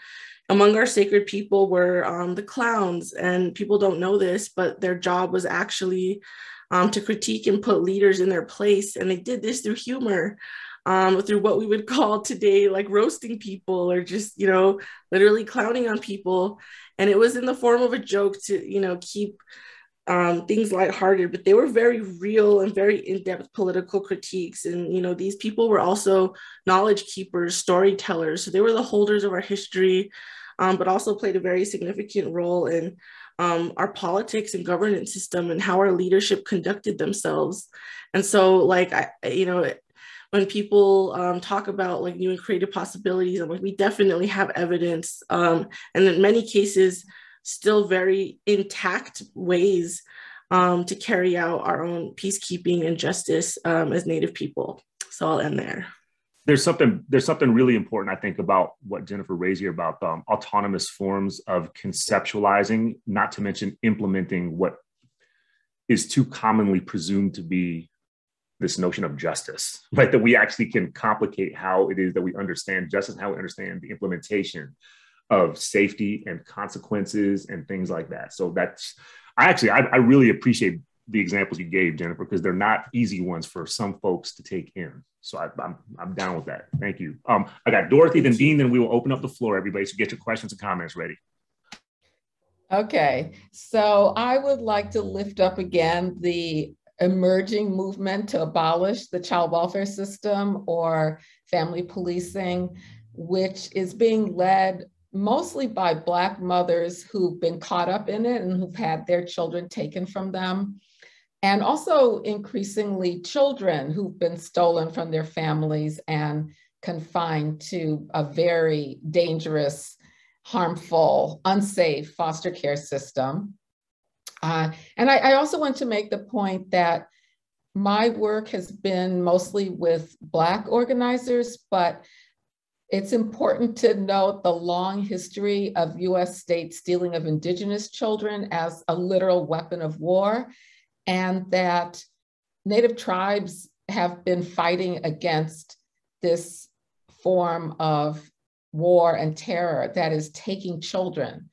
[SPEAKER 8] among our sacred people were um, the clowns, and people don't know this, but their job was actually um, to critique and put leaders in their place, and they did this through humor. Um, through what we would call today like roasting people or just you know literally clowning on people and it was in the form of a joke to you know keep um, things lighthearted, but they were very real and very in-depth political critiques. And you know, these people were also knowledge keepers, storytellers. So they were the holders of our history, um, but also played a very significant role in um, our politics and governance system and how our leadership conducted themselves. And so, like I, you know, when people um, talk about like new and creative possibilities, I'm like, we definitely have evidence, um, and in many cases, still very intact ways um, to carry out our own peacekeeping and justice um, as Native people. So I'll end there.
[SPEAKER 1] There's something there's something really important I think about what Jennifer raised here about um, autonomous forms of conceptualizing, not to mention implementing what is too commonly presumed to be this notion of justice, right? That we actually can complicate how it is that we understand justice, how we understand the implementation of safety and consequences and things like that. So that's, I actually, I, I really appreciate the examples you gave, Jennifer, because they're not easy ones for some folks to take in. So I, am I'm, I'm down with that. Thank you. Um, I got Dorothy, then Dean, then we will open up the floor, everybody. So get your questions and comments ready.
[SPEAKER 2] Okay, so I would like to lift up again the emerging movement to abolish the child welfare system or family policing, which is being led mostly by Black mothers who've been caught up in it and who've had their children taken from them. And also increasingly children who've been stolen from their families and confined to a very dangerous, harmful, unsafe foster care system. Uh, and I, I also want to make the point that my work has been mostly with Black organizers, but it's important to note the long history of US state stealing of Indigenous children as a literal weapon of war, and that Native tribes have been fighting against this form of war and terror that is taking children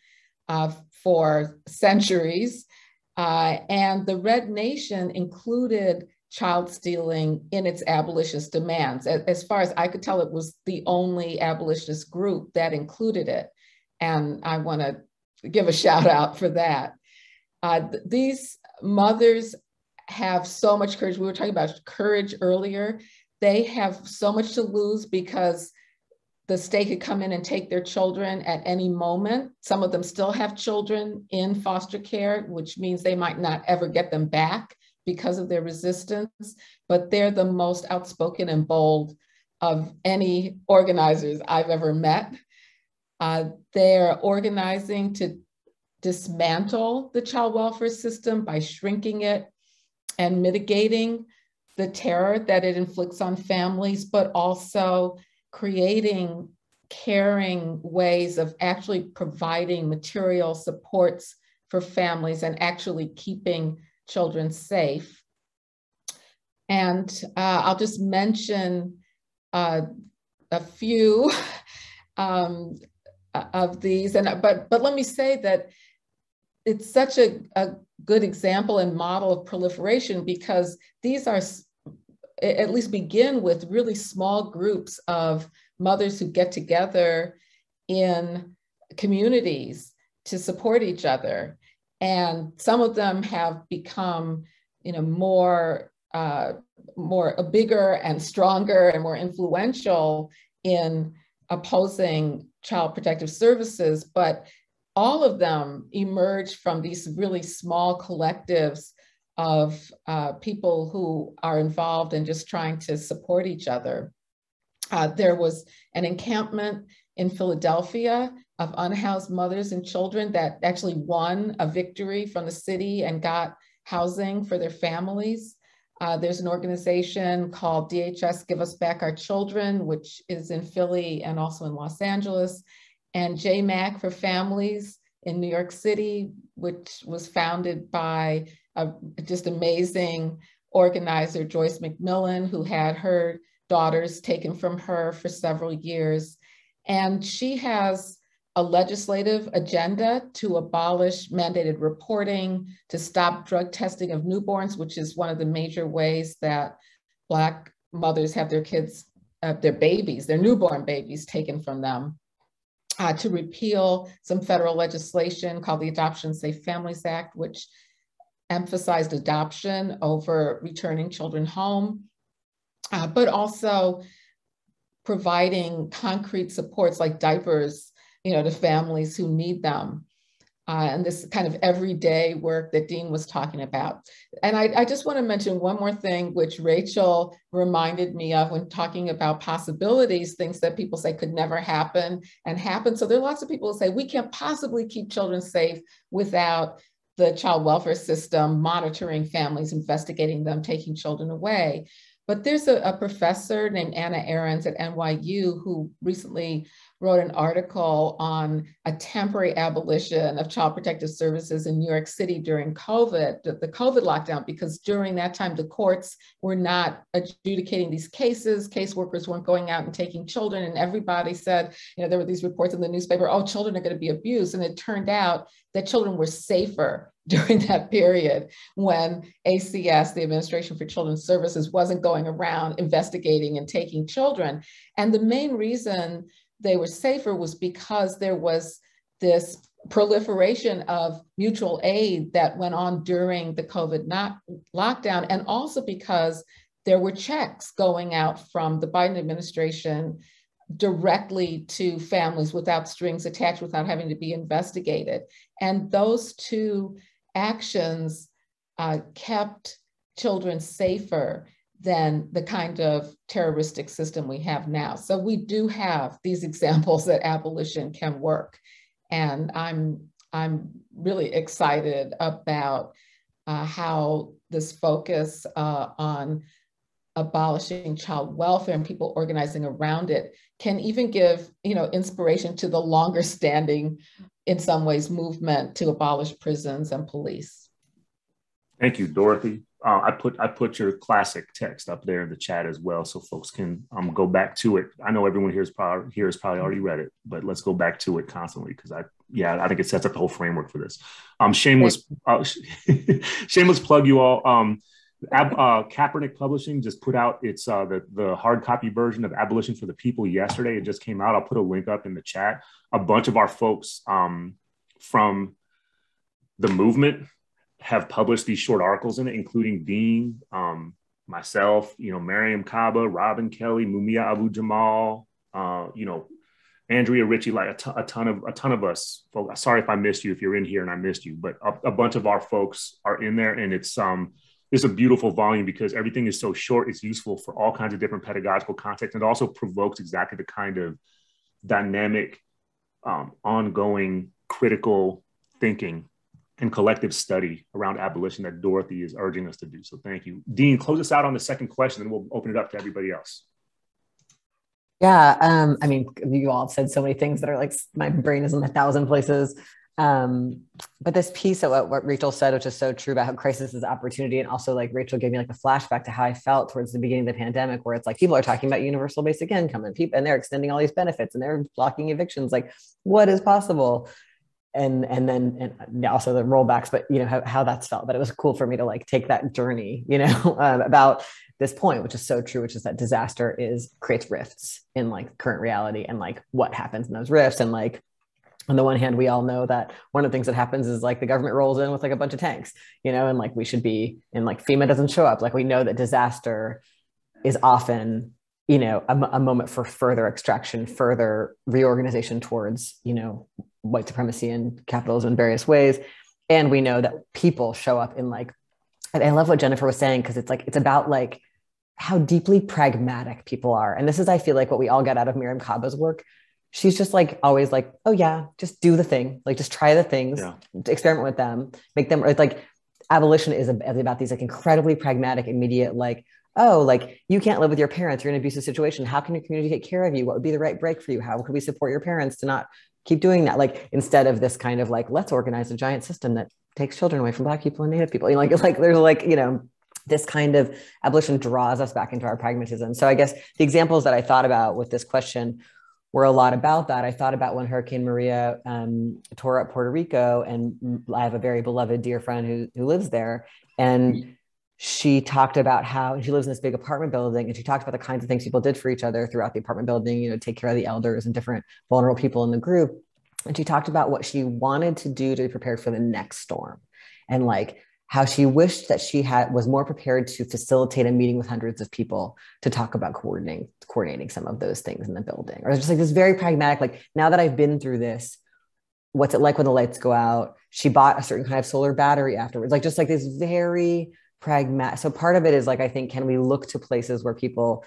[SPEAKER 2] uh, for centuries uh, and the Red Nation included child stealing in its abolitionist demands. As far as I could tell, it was the only abolitionist group that included it. And I want to give a shout out for that. Uh, th- these mothers have so much courage. We were talking about courage earlier. They have so much to lose because the state could come in and take their children at any moment. Some of them still have children in foster care, which means they might not ever get them back because of their resistance, but they're the most outspoken and bold of any organizers I've ever met. Uh, they're organizing to dismantle the child welfare system by shrinking it and mitigating the terror that it inflicts on families, but also creating caring ways of actually providing material supports for families and actually keeping children safe. And uh, I'll just mention uh, a few um, of these. And but but let me say that it's such a, a good example and model of proliferation because these are at least begin with really small groups of mothers who get together in communities to support each other. And some of them have become you know more uh, more uh, bigger and stronger and more influential in opposing child protective services. But all of them emerge from these really small collectives of uh, people who are involved in just trying to support each other. Uh, there was an encampment in Philadelphia of unhoused mothers and children that actually won a victory from the city and got housing for their families. Uh, there's an organization called DHS Give Us Back Our Children, which is in Philly and also in Los Angeles and JMAC for Families in New York City, which was founded by a just amazing organizer, Joyce McMillan, who had her daughters taken from her for several years. And she has a legislative agenda to abolish mandated reporting, to stop drug testing of newborns, which is one of the major ways that Black mothers have their kids, uh, their babies, their newborn babies taken from them uh, to repeal some federal legislation called the Adoption Safe Families Act, which emphasized adoption over returning children home, uh, but also providing concrete supports like diapers, you know, to families who need them uh, and this kind of everyday work that Dean was talking about. And I, I, just want to mention one more thing, which Rachel reminded me of when talking about possibilities, things that people say could never happen and happen. So there are lots of people who say we can't possibly keep children safe without the child welfare system monitoring families, investigating them, taking children away. But there's a, a professor named Anna Arons at NYU who recently wrote an article on a temporary abolition of child protective services in New York City during COVID, the, COVID lockdown, because during that time, the courts were not adjudicating these cases. Caseworkers weren't going out and taking children. And everybody said, you know, there were these reports in the newspaper, oh, children are going to be abused. And it turned out that children were safer during that period when ACS, the Administration for Children's Services, wasn't going around investigating and taking children. And the main reason they were safer was because there was this proliferation of mutual aid that went on during the COVID not lockdown, and also because there were checks going out from the Biden administration directly to families without strings attached, without having to be investigated. And those two actions uh, kept children safer than the kind of terroristic system we have now. So we do have these examples that abolition can work. And I'm, I'm really excited about uh, how this focus uh, on abolishing child welfare and people organizing around it can even give you know inspiration to the longer standing in some ways movement to abolish prisons and police
[SPEAKER 1] thank you dorothy uh, I put I put your classic text up there in the chat as well, so folks can um, go back to it. I know everyone here is probably here has probably already read it, but let's go back to it constantly because I yeah I think it sets up the whole framework for this. Um, shameless uh, shameless plug, you all. Um, Ab, uh, Kaepernick Publishing just put out its uh, the the hard copy version of Abolition for the People yesterday. It just came out. I'll put a link up in the chat. A bunch of our folks um, from the movement have published these short articles in it, including Dean, um, myself, you know, Mariame Kaba, Robin Kelley, Mumia Abu Jamal, uh, you know, Andrea Ritchie, like a, t- a ton of a ton of us. Folks, sorry if I missed you if you're in here and I missed you, but a, a bunch of our folks are in there, and it's um it's a beautiful volume because everything is so short. It's useful for all kinds of different pedagogical contexts, and also provokes exactly the kind of dynamic, um, ongoing critical thinking and collective study around abolition that Dorothy is urging us to do. So thank you. Dean, close us out on the second question, and we'll open it up to everybody else.
[SPEAKER 6] Yeah, um, I mean, you all have said so many things that are like my brain is in a thousand places. Um, but this piece of what, what Rachel said, which is so true about how crisis is opportunity, and also like Rachel gave me like a flashback to how I felt towards the beginning of the pandemic, where it's like people are talking about universal basic income and people and they're extending all these benefits and they're blocking evictions. Like, what is possible? And and then and also the rollbacks but you know how, how that's felt but it was cool for me to like take that journey you know um, about this point which is so true which is that disaster is creates rifts in like current reality and like what happens in those rifts. And like on the one hand we all know that one of the things that happens is like the government rolls in with like a bunch of tanks you know and like we should be and like fema doesn't show up. Like we know that disaster is often you know a, a moment for further extraction further reorganization towards you know white supremacy and capitalism in various ways. And we know that people show up in like, and I love what Jennifer was saying because it's like, it's about like how deeply pragmatic people are. And this is, I feel like, what we all get out of Mariame Kaba's work. She's just like always like, oh yeah, just do the thing, like just try the things, yeah. experiment with them, make them like abolition is about these like incredibly pragmatic, immediate, like, oh, like you can't live with your parents, you're in an abusive situation. How can your community take care of you? What would be the right break for you? How could we support your parents to not keep doing that like instead of this kind of like let's organize a giant system that takes children away from black people and native people you know, like like there's like you know this kind of abolition draws us back into our pragmatism so i guess the examples that i thought about with this question were a lot about that i thought about when hurricane maria um, tore up puerto rico and i have a very beloved dear friend who, who lives there and she talked about how she lives in this big apartment building and she talked about the kinds of things people did for each other throughout the apartment building you know take care of the elders and different vulnerable people in the group. And she talked about what she wanted to do to be prepared for the next storm and like how she wished that she had was more prepared to facilitate a meeting with hundreds of people to talk about coordinating coordinating some of those things in the building. Or just like this very pragmatic like now that i've been through this what's it like when the lights go out? She bought a certain kind of solar battery afterwards like just like this very pragmatic. So part of it is like, I think, can we look to places where people,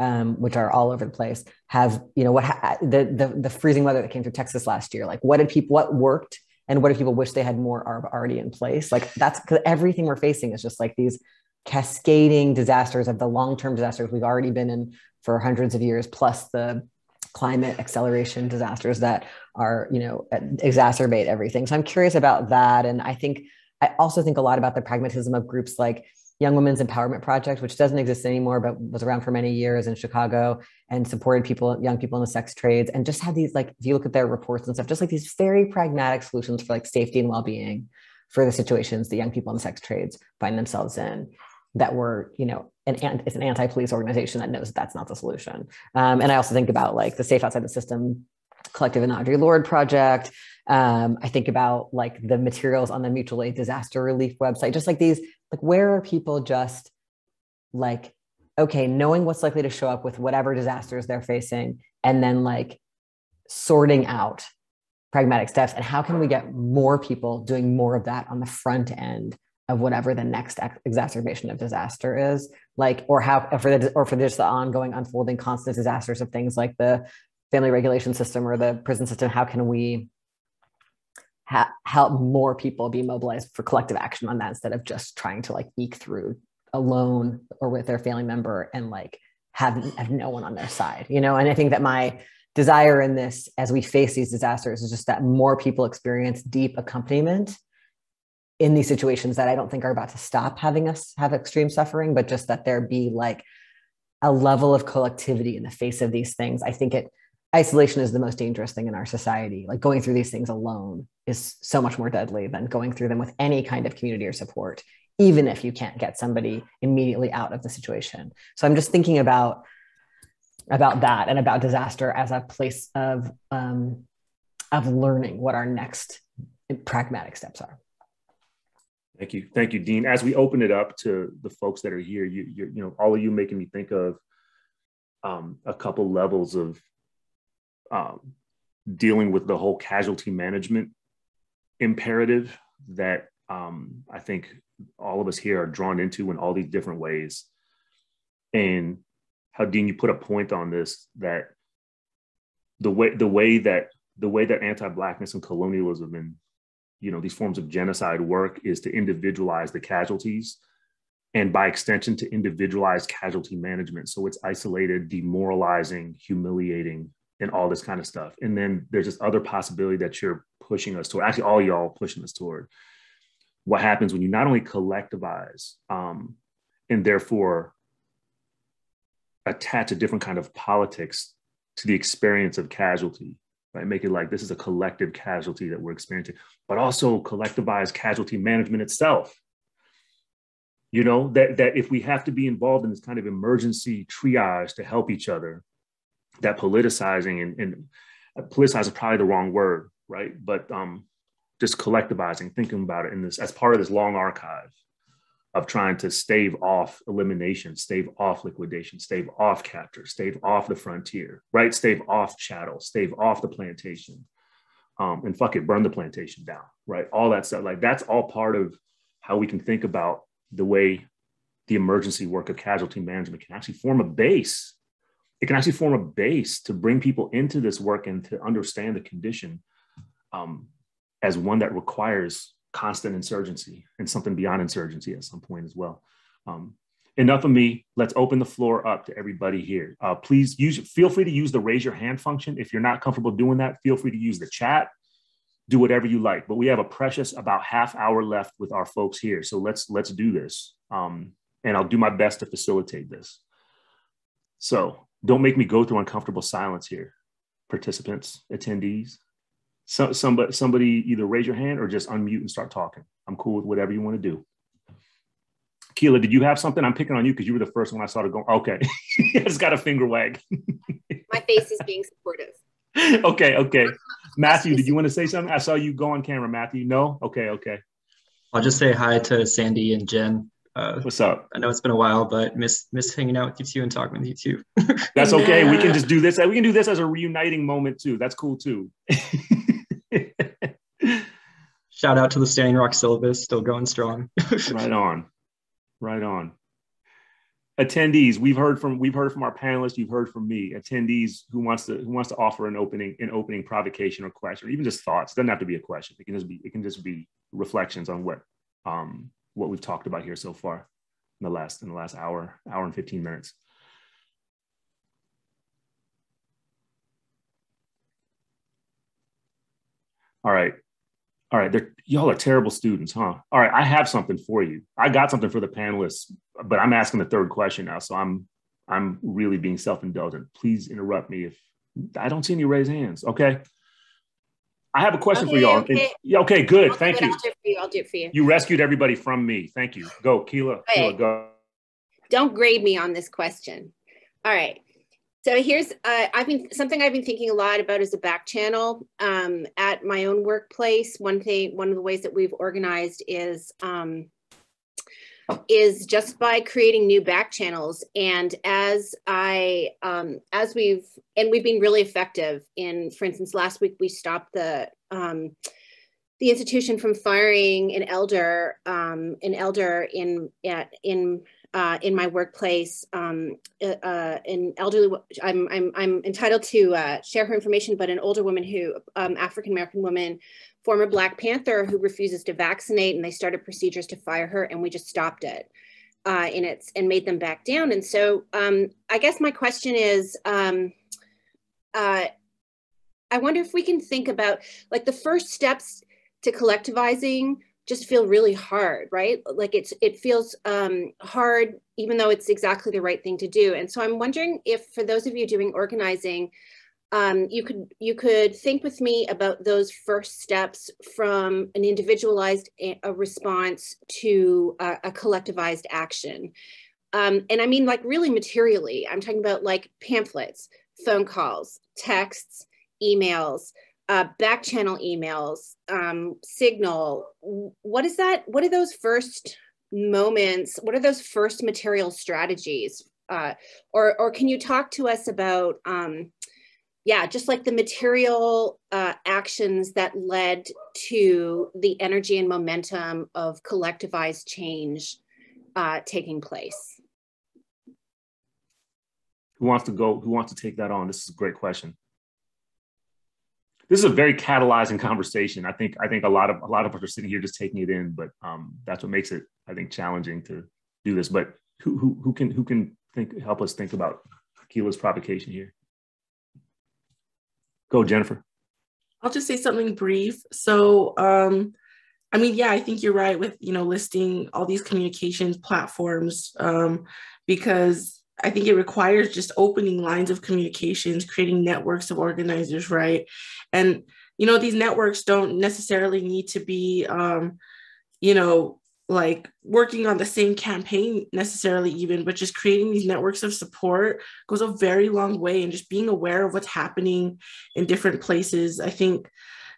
[SPEAKER 6] um, which are all over the place, have, you know, what ha- the, the, the freezing weather that came through Texas last year, like what did people, what worked and what do people wish they had more are already in place? Like that's because everything we're facing is just like these cascading disasters of the long-term disasters we've already been in for hundreds of years, plus the climate acceleration disasters that are, you know, exacerbate everything. So I'm curious about that. And I think I also think a lot about the pragmatism of groups like Young Women's Empowerment Project, which doesn't exist anymore, but was around for many years in Chicago and supported people, young people in the sex trades, and just had these like, if you look at their reports and stuff, just like these very pragmatic solutions for like safety and well-being for the situations the young people in the sex trades find themselves in that were, you know, an, it's an anti-police organization that knows that that's not the solution. Um, and I also think about like the Safe Outside the System Collective and Audre Lorde project. Um, I think about like the materials on the mutual aid disaster relief website, just like these, like where are people just like, okay, knowing what's likely to show up with whatever disasters they're facing, and then like sorting out pragmatic steps and how can we get more people doing more of that on the front end of whatever the next ex- exacerbation of disaster is like or how or for the or for just the ongoing unfolding constant disasters of things like the family regulation system or the prison system how can we ha- help more people be mobilized for collective action on that instead of just trying to like eke through alone or with their family member and like have, have no one on their side you know? And i think that my desire in this as we face these disasters is just that more people experience deep accompaniment in these situations that i don't think are about to stop having us have extreme suffering but just that there be like a level of collectivity in the face of these things. I think it isolation is the most dangerous thing in our society. Like going through these things alone is so much more deadly than going through them with any kind of community or support even if you can't get somebody immediately out of the situation. So I'm just thinking about about that and about disaster as a place of um, of learning what our next pragmatic steps are.
[SPEAKER 1] Thank you, thank you, Dean. As we open it up to the folks that are here, you you you know all of you making me think of um, a couple levels of um, dealing with the whole casualty management imperative that um, I think all of us here are drawn into in all these different ways. And how Dean, you put a point on this that the way the way that the way that anti-blackness and colonialism and you know these forms of genocide work is to individualize the casualties and by extension to individualize casualty management so it's isolated demoralizing humiliating and all this kind of stuff. And then there's this other possibility that you're pushing us toward actually all y'all pushing us toward what happens when you not only collectivize um, and therefore attach a different kind of politics to the experience of casualty right? Make it like this is a collective casualty that we're experiencing but also collectivize casualty management itself. You know that that if we have to be involved in this kind of emergency triage to help each other that politicizing and, and politicize is probably the wrong word right but um just collectivizing, thinking about it in this as part of this long archive of trying to stave off elimination, stave off liquidation, stave off capture, stave off the frontier, right? Stave off chattel, stave off the plantation. Um, and fuck it, burn the plantation down, right? All that stuff. Like that's all part of how we can think about the way the emergency work of casualty management can actually form a base. It can actually form a base to bring people into this work and to understand the condition um, as one that requires constant insurgency and something beyond insurgency at some point as well. Um, enough of me. Let's open the floor up to everybody here. Uh, please use, feel free to use the raise your hand function. If you're not comfortable doing that, feel free to use the chat. Do whatever you like. But we have a precious about half hour left with our folks here. So let's let's do this. Um, and I'll do my best to facilitate this. So don't make me go through uncomfortable silence here, participants, attendees so, somebody somebody either raise your hand or just unmute and start talking. I'm cool with whatever you want to do. Kyla, did you have something? I'm picking on you because you were the first one I saw to go. Okay, it's got a finger wag.
[SPEAKER 9] My face is being supportive.
[SPEAKER 1] okay, okay. Matthew, did you want to say something? I saw you go on camera. Matthew, no. Okay, okay.
[SPEAKER 10] I'll just say hi to Sandy and Jen.
[SPEAKER 1] Uh, What's up?
[SPEAKER 10] I know it's been a while, but miss miss hanging out with you too and talking with you too.
[SPEAKER 1] That's okay. We can just do this. We can do this as a reuniting moment too. That's cool too.
[SPEAKER 10] Shout out to the Standing Rock syllabus, still going strong.
[SPEAKER 1] right on, right on. Attendees, we've heard from we've heard from our panelists. You've heard from me. Attendees, who wants to who wants to offer an opening an opening provocation or question, or even just thoughts. It doesn't have to be a question. It can just be it can just be reflections on what um what we've talked about here so far in the last in the last hour hour and fifteen minutes. All right. All right. Y'all are terrible students, huh? All right. I have something for you. I got something for the panelists, but I'm asking the third question now. So I'm I'm really being self-indulgent. Please interrupt me if I don't see any raised hands. Okay. I have a question okay, for y'all. Okay. Okay, good. I'll Thank you.
[SPEAKER 9] I'll do it for you. I'll do it for you.
[SPEAKER 1] You rescued everybody from me. Thank you. Go, Kyla. Kyla go.
[SPEAKER 9] Don't grade me on this question. All right. So here's uh, I've been something I've been thinking a lot about is a back channel um, at my own workplace. One thing, one of the ways that we've organized is um, is just by creating new back channels. And as I um, as we've and we've been really effective in, for instance, last week we stopped the um, the institution from firing an elder um, an elder in at, in uh, in my workplace, um, uh, uh, an elderly, I'm, I'm, I'm entitled to uh, share her information, but an older woman who, um, African-American woman, former Black Panther who refuses to vaccinate and they started procedures to fire her and we just stopped it uh, its and made them back down. And so um, I guess my question is, um, uh, I wonder if we can think about like the first steps to collectivizing just feel really hard right like it's it feels um, hard even though it's exactly the right thing to do and so i'm wondering if for those of you doing organizing um, you could you could think with me about those first steps from an individualized response to a, a collectivized action. Um, and I mean like really materially, I'm talking about like pamphlets, phone calls, texts, emails, uh, back channel emails, um, signal. What is that? What are those first moments? What are those first material strategies? Uh, or, or can you talk to us about um, yeah, just like the material uh, actions that led to the energy and momentum of collectivized change uh, taking place.
[SPEAKER 1] Who wants to go? Who wants to take that on? This is a great question. This is a very catalyzing conversation. I think I think a lot of a lot of us are sitting here just taking it in, but um, that's what makes it I think challenging to do this. But who who, who can who can think help us think about Akila's provocation here? Go, Jennifer.
[SPEAKER 8] I'll just say something brief. So, um, I mean, yeah, I think you're right with you know listing all these communications platforms um, because I think it requires just opening lines of communications, creating networks of organizers, right? And you know, these networks don't necessarily need to be, um, you know, like working on the same campaign necessarily even but just creating these networks of support goes a very long way and just being aware of what's happening in different places. I think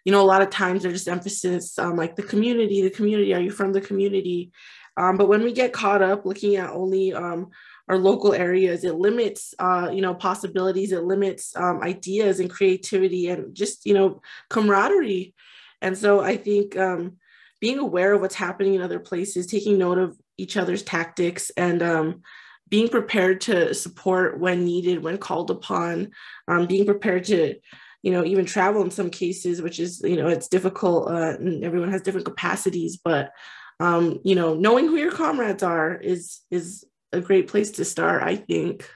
[SPEAKER 8] you know a lot of times there's just emphasis on like the community the community are you from the community? Um, but when we get caught up looking at only um, our local areas it limits uh, you know possibilities it limits um, ideas and creativity and just you know camaraderie. And so i think um, being aware of what's happening in other places, taking note of each other's tactics, and um, being prepared to support when needed, when called upon, um, being prepared to, you know, even travel in some cases, which is, you know, it's difficult uh, and everyone has different capacities, but, um, you know, knowing who your comrades are is, is a great place to start, I think.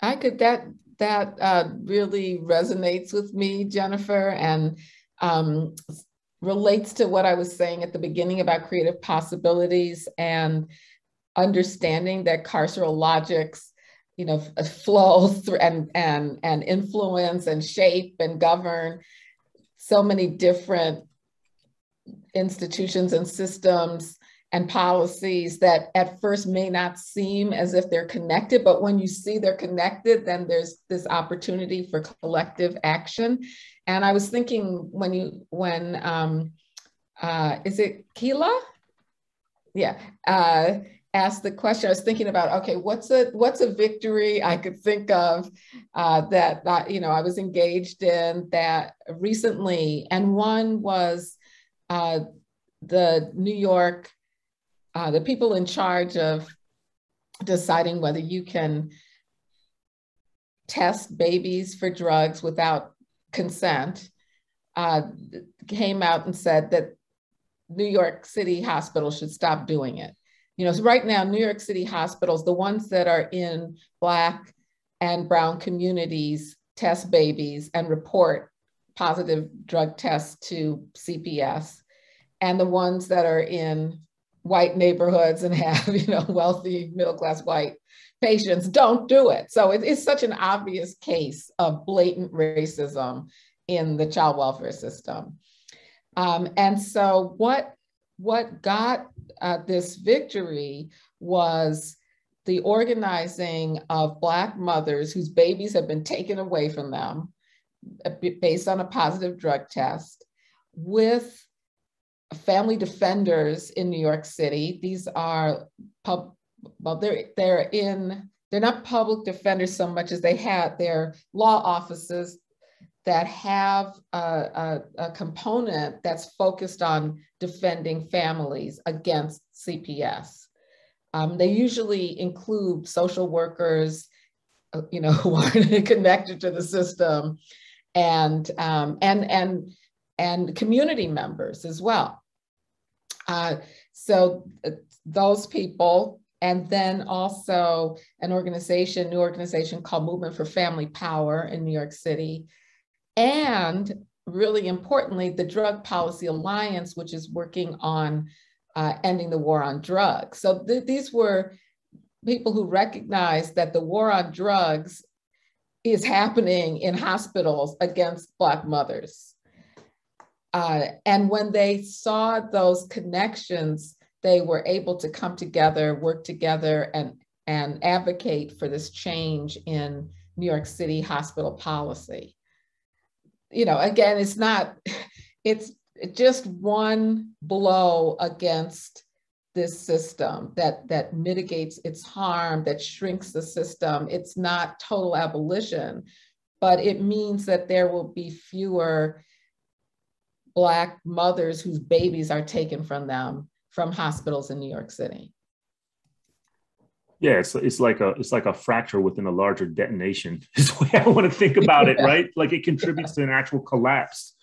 [SPEAKER 2] I could, that, that uh, really resonates with me, Jennifer. And um, relates to what I was saying at the beginning about creative possibilities and understanding that carceral logics, you know, flow through and, and, and influence and shape and govern so many different institutions and systems and policies that at first may not seem as if they're connected, but when you see they're connected, then there's this opportunity for collective action. And I was thinking when you, when, um, uh, is it Kyla? Yeah, uh, asked the question, I was thinking about, okay, what's a, what's a victory I could think of uh, that, that, you know, I was engaged in that recently. And one was uh, the New York uh, the people in charge of deciding whether you can test babies for drugs without consent uh, came out and said that New York City hospitals should stop doing it. You know, so right now, New York City hospitals, the ones that are in Black and Brown communities, test babies and report positive drug tests to CPS. And the ones that are in white neighborhoods and have you know wealthy middle class white patients don't do it so it, it's such an obvious case of blatant racism in the child welfare system um, and so what what got uh, this victory was the organizing of black mothers whose babies have been taken away from them uh, based on a positive drug test with family defenders in New York City. These are pub, well, they're they're in they're not public defenders so much as they had their law offices that have a, a, a component that's focused on defending families against CPS. Um, they usually include social workers, uh, you know, who are connected to the system, and um, and and and community members as well. Uh, so uh, those people, and then also an organization, new organization called Movement for Family Power in New York City. And really importantly, the Drug Policy Alliance, which is working on uh, ending the war on drugs. So th these were people who recognize that the war on drugs is happening in hospitals against Black mothers. Uh, and when they saw those connections, they were able to come together, work together, and, and advocate for this change in New York City hospital policy. You know, again, it's not, it's just one blow against this system that that mitigates its harm that shrinks the system it's not total abolition but it means that there will be fewer black mothers whose babies are taken from them from hospitals in new york city?
[SPEAKER 1] Yeah it's, it's like a it's like a fracture within a larger detonation is the way i want to think about it right? Like it contributes to an actual collapse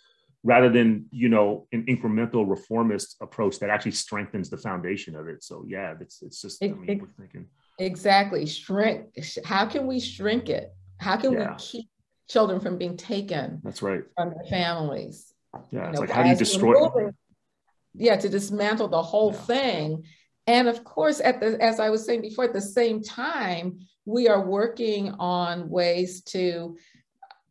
[SPEAKER 1] rather than you know an incremental reformist approach that actually strengthens the foundation of it. So yeah it's it's just it, I mean, we're thinking.
[SPEAKER 2] exactly. Shrink how can we shrink it? How can yeah. we keep children from being taken
[SPEAKER 1] that's right.
[SPEAKER 2] from their families?
[SPEAKER 1] Yeah you it's know, like how do you destroy moving,
[SPEAKER 2] yeah to dismantle the whole yeah. thing and of course at the as i was saying before at the same time we are working on ways to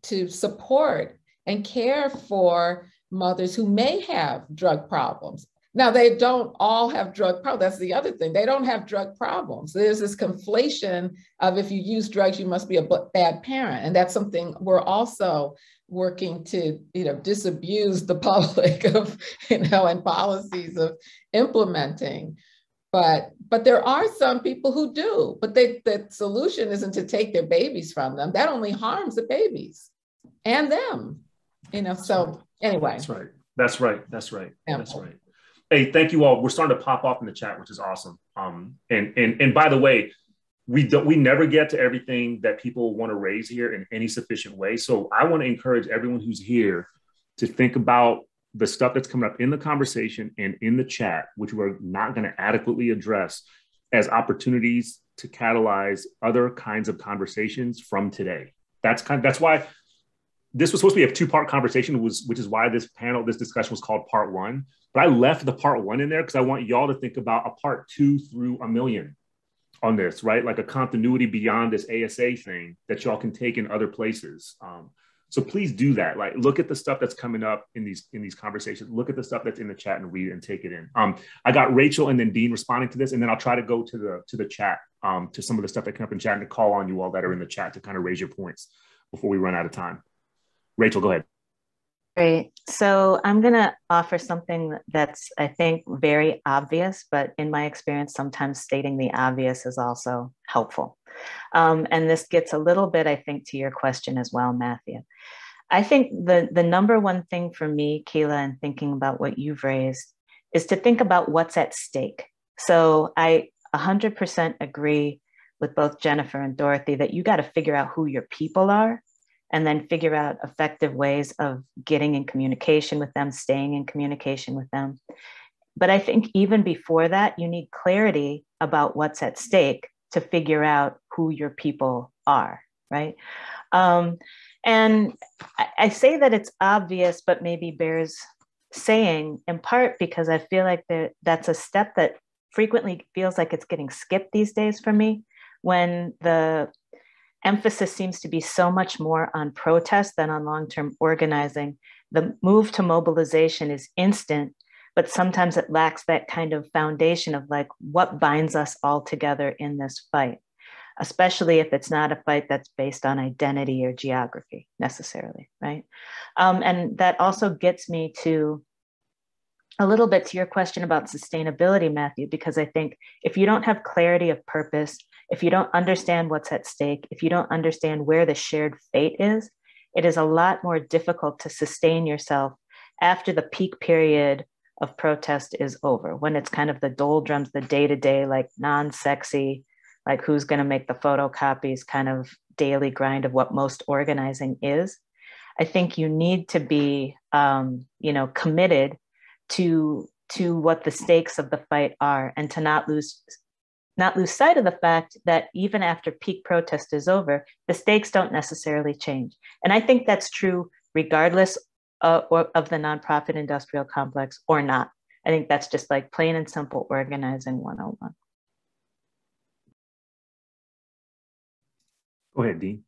[SPEAKER 2] to support and care for mothers who may have drug problems. Now, they don't all have drug problems. That's the other thing. They don't have drug problems. There's this conflation of if you use drugs, you must be a bad parent. And that's something we're also working to, you know, disabuse the public of, you know, and policies of implementing. But but there are some people who do, but they, the solution isn't to take their babies from them. That only harms the babies and them you know so anyway
[SPEAKER 1] that's right that's right that's right that's right hey thank you all. We're starting to pop off in the chat which is awesome. Um and and and by the way we don't we never get to everything that people want to raise here in any sufficient way. So i want to encourage everyone who's here to think about the stuff that's coming up in the conversation and in the chat which we're not going to adequately address as opportunities to catalyze other kinds of conversations from today. That's kind of, that's why this was supposed to be a two part conversation, was which is why this panel, this discussion was called part one. But I left the part one in there because I want y'all to think about a part two through a million on this, right? Like a continuity beyond this ASA thing that y'all can take in other places. Um, so please do that. Like look at the stuff that's coming up in these in these conversations. Look at the stuff that's in the chat and read and take it in. Um, I got Rachel and then Dean responding to this, and then I'll try to go to the to the chat um, to some of the stuff that came up in chat and to call on you all that are in the chat to kind of raise your points before we run out of time. Rachel, go ahead.
[SPEAKER 7] Great. So I'm going to offer something that's, I think, very obvious, but in my experience, sometimes stating the obvious is also helpful. Um, and this gets a little bit, I think, to your question as well, Matthew. I think the, the number one thing for me, Kyla, and thinking about what you've raised is to think about what's at stake. So I 100% agree with both Jennifer and Dorothy that you got to figure out who your people are and then figure out effective ways of getting in communication with them, staying in communication with them. But I think even before that, you need clarity about what's at stake to figure out who your people are, right? Um, and I, say that it's obvious, but maybe bears saying in part because I feel like that that's a step that frequently feels like it's getting skipped these days for me when the emphasis seems to be so much more on protest than on long term organizing. The move to mobilization is instant, but sometimes it lacks that kind of foundation of like what binds us all together in this fight, especially if it's not a fight that's based on identity or geography necessarily, right? Um, and that also gets me to a little bit to your question about sustainability, Matthew, because I think if you don't have clarity of purpose, if you don't understand what's at stake, if you don't understand where the shared fate is, it is a lot more difficult to sustain yourself after the peak period of protest is over, when it's kind of the doldrums, the day to day, like non sexy, like who's going to make the photocopies kind of daily grind of what most organizing is. I think you need to be, um, you know, committed to to what the stakes of the fight are and to not lose not lose sight of the fact that even after peak protest is over, the stakes don't necessarily change. And I think that's true regardless uh, of the nonprofit industrial complex or not. I think that's just like plain and simple organizing 101.
[SPEAKER 1] Go ahead, Dean.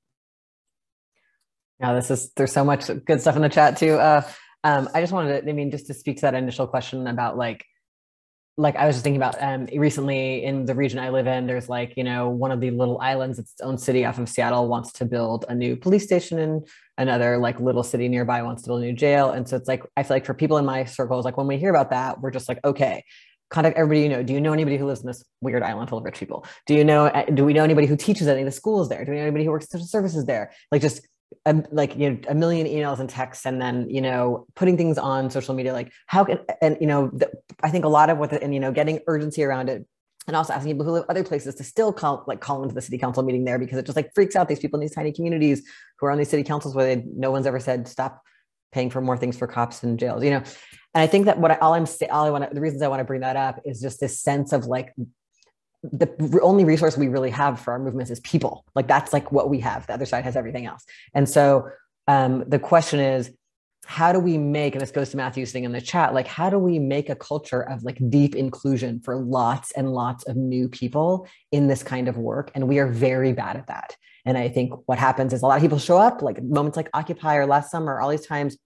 [SPEAKER 6] Yeah, this is there's so much good stuff in the chat too. Uh, um, I just wanted to, I mean, just to speak to that initial question about like, like I was just thinking about um, recently in the region I live in, there's like, you know, one of the little islands, its own city off of Seattle wants to build a new police station and another like little city nearby wants to build a new jail. And so it's like, I feel like for people in my circles, like when we hear about that, we're just like, okay, contact everybody you know. Do you know anybody who lives in this weird island full of rich people? Do you know, do we know anybody who teaches at any of the schools there? Do we know anybody who works social services there? Like just a, like you know a million emails and texts and then you know putting things on social media like how can and you know the, i think a lot of what the, and you know getting urgency around it and also asking people who live other places to still call like call into the city council meeting there because it just like freaks out these people in these tiny communities who are on these city councils where they, no one's ever said stop paying for more things for cops and jails you know? And i think that what I, all i'm all i want to the reasons i want to bring that up is just this sense of like the only resource we really have for our movements is people. Like that's like what we have. The other side has everything else. And so um, the question is, how do we make, and this goes to Matthew's thing in the chat, like how do we make a culture of like deep inclusion for lots and lots of new people in this kind of work? And we are very bad at that. And I think what happens is a lot of people show up, like moments like Occupy or last summer, all these times,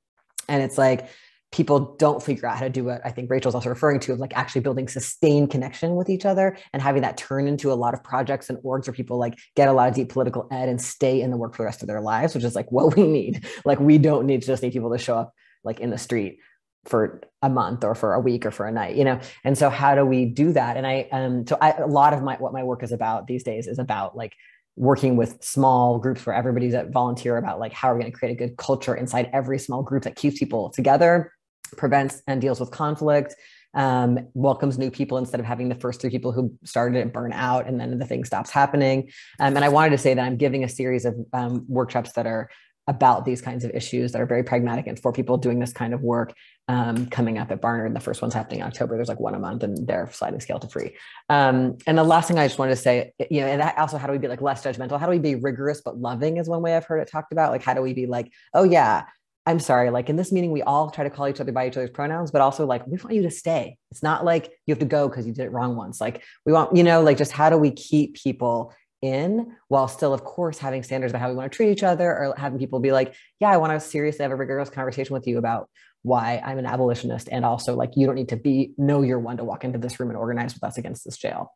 [SPEAKER 6] and it's like people don't figure out how to do what I think Rachel's also referring to of like actually building sustained connection with each other and having that turn into a lot of projects and orgs where people like get a lot of deep political ed and stay in the work for the rest of their lives, which is like what we need. Like we don't need to just need people to show up like in the street for a month or for a week or for a night, you know? And so how do we do that? And I, um, so I, a lot of my, what my work is about these days is about like working with small groups where everybody's at volunteer about like how are we going to create a good culture inside every small group that keeps people together prevents and deals with conflict um, welcomes new people instead of having the first three people who started it burn out and then the thing stops happening. Um, and I wanted to say that I'm giving a series of um, workshops that are about these kinds of issues that are very pragmatic and for people doing this kind of work um, coming up at Barnard. The first one's happening in October. There's like one a month and they're sliding scale to free. Um, and the last thing I just wanted to say, you know, and also how do we be like less judgmental? How do we be rigorous but loving is one way I've heard it talked about. Like, how do we be like, oh yeah, I'm sorry, like in this meeting, we all try to call each other by each other's pronouns, but also like we want you to stay. It's not like you have to go because you did it wrong once. Like we want, you know, like just how do we keep people in while still, of course, having standards about how we want to treat each other or having people be like, yeah, I want to seriously have a rigorous conversation with you about why I'm an abolitionist. And also like, you don't need to be, know you're one to walk into this room and organize with us against this jail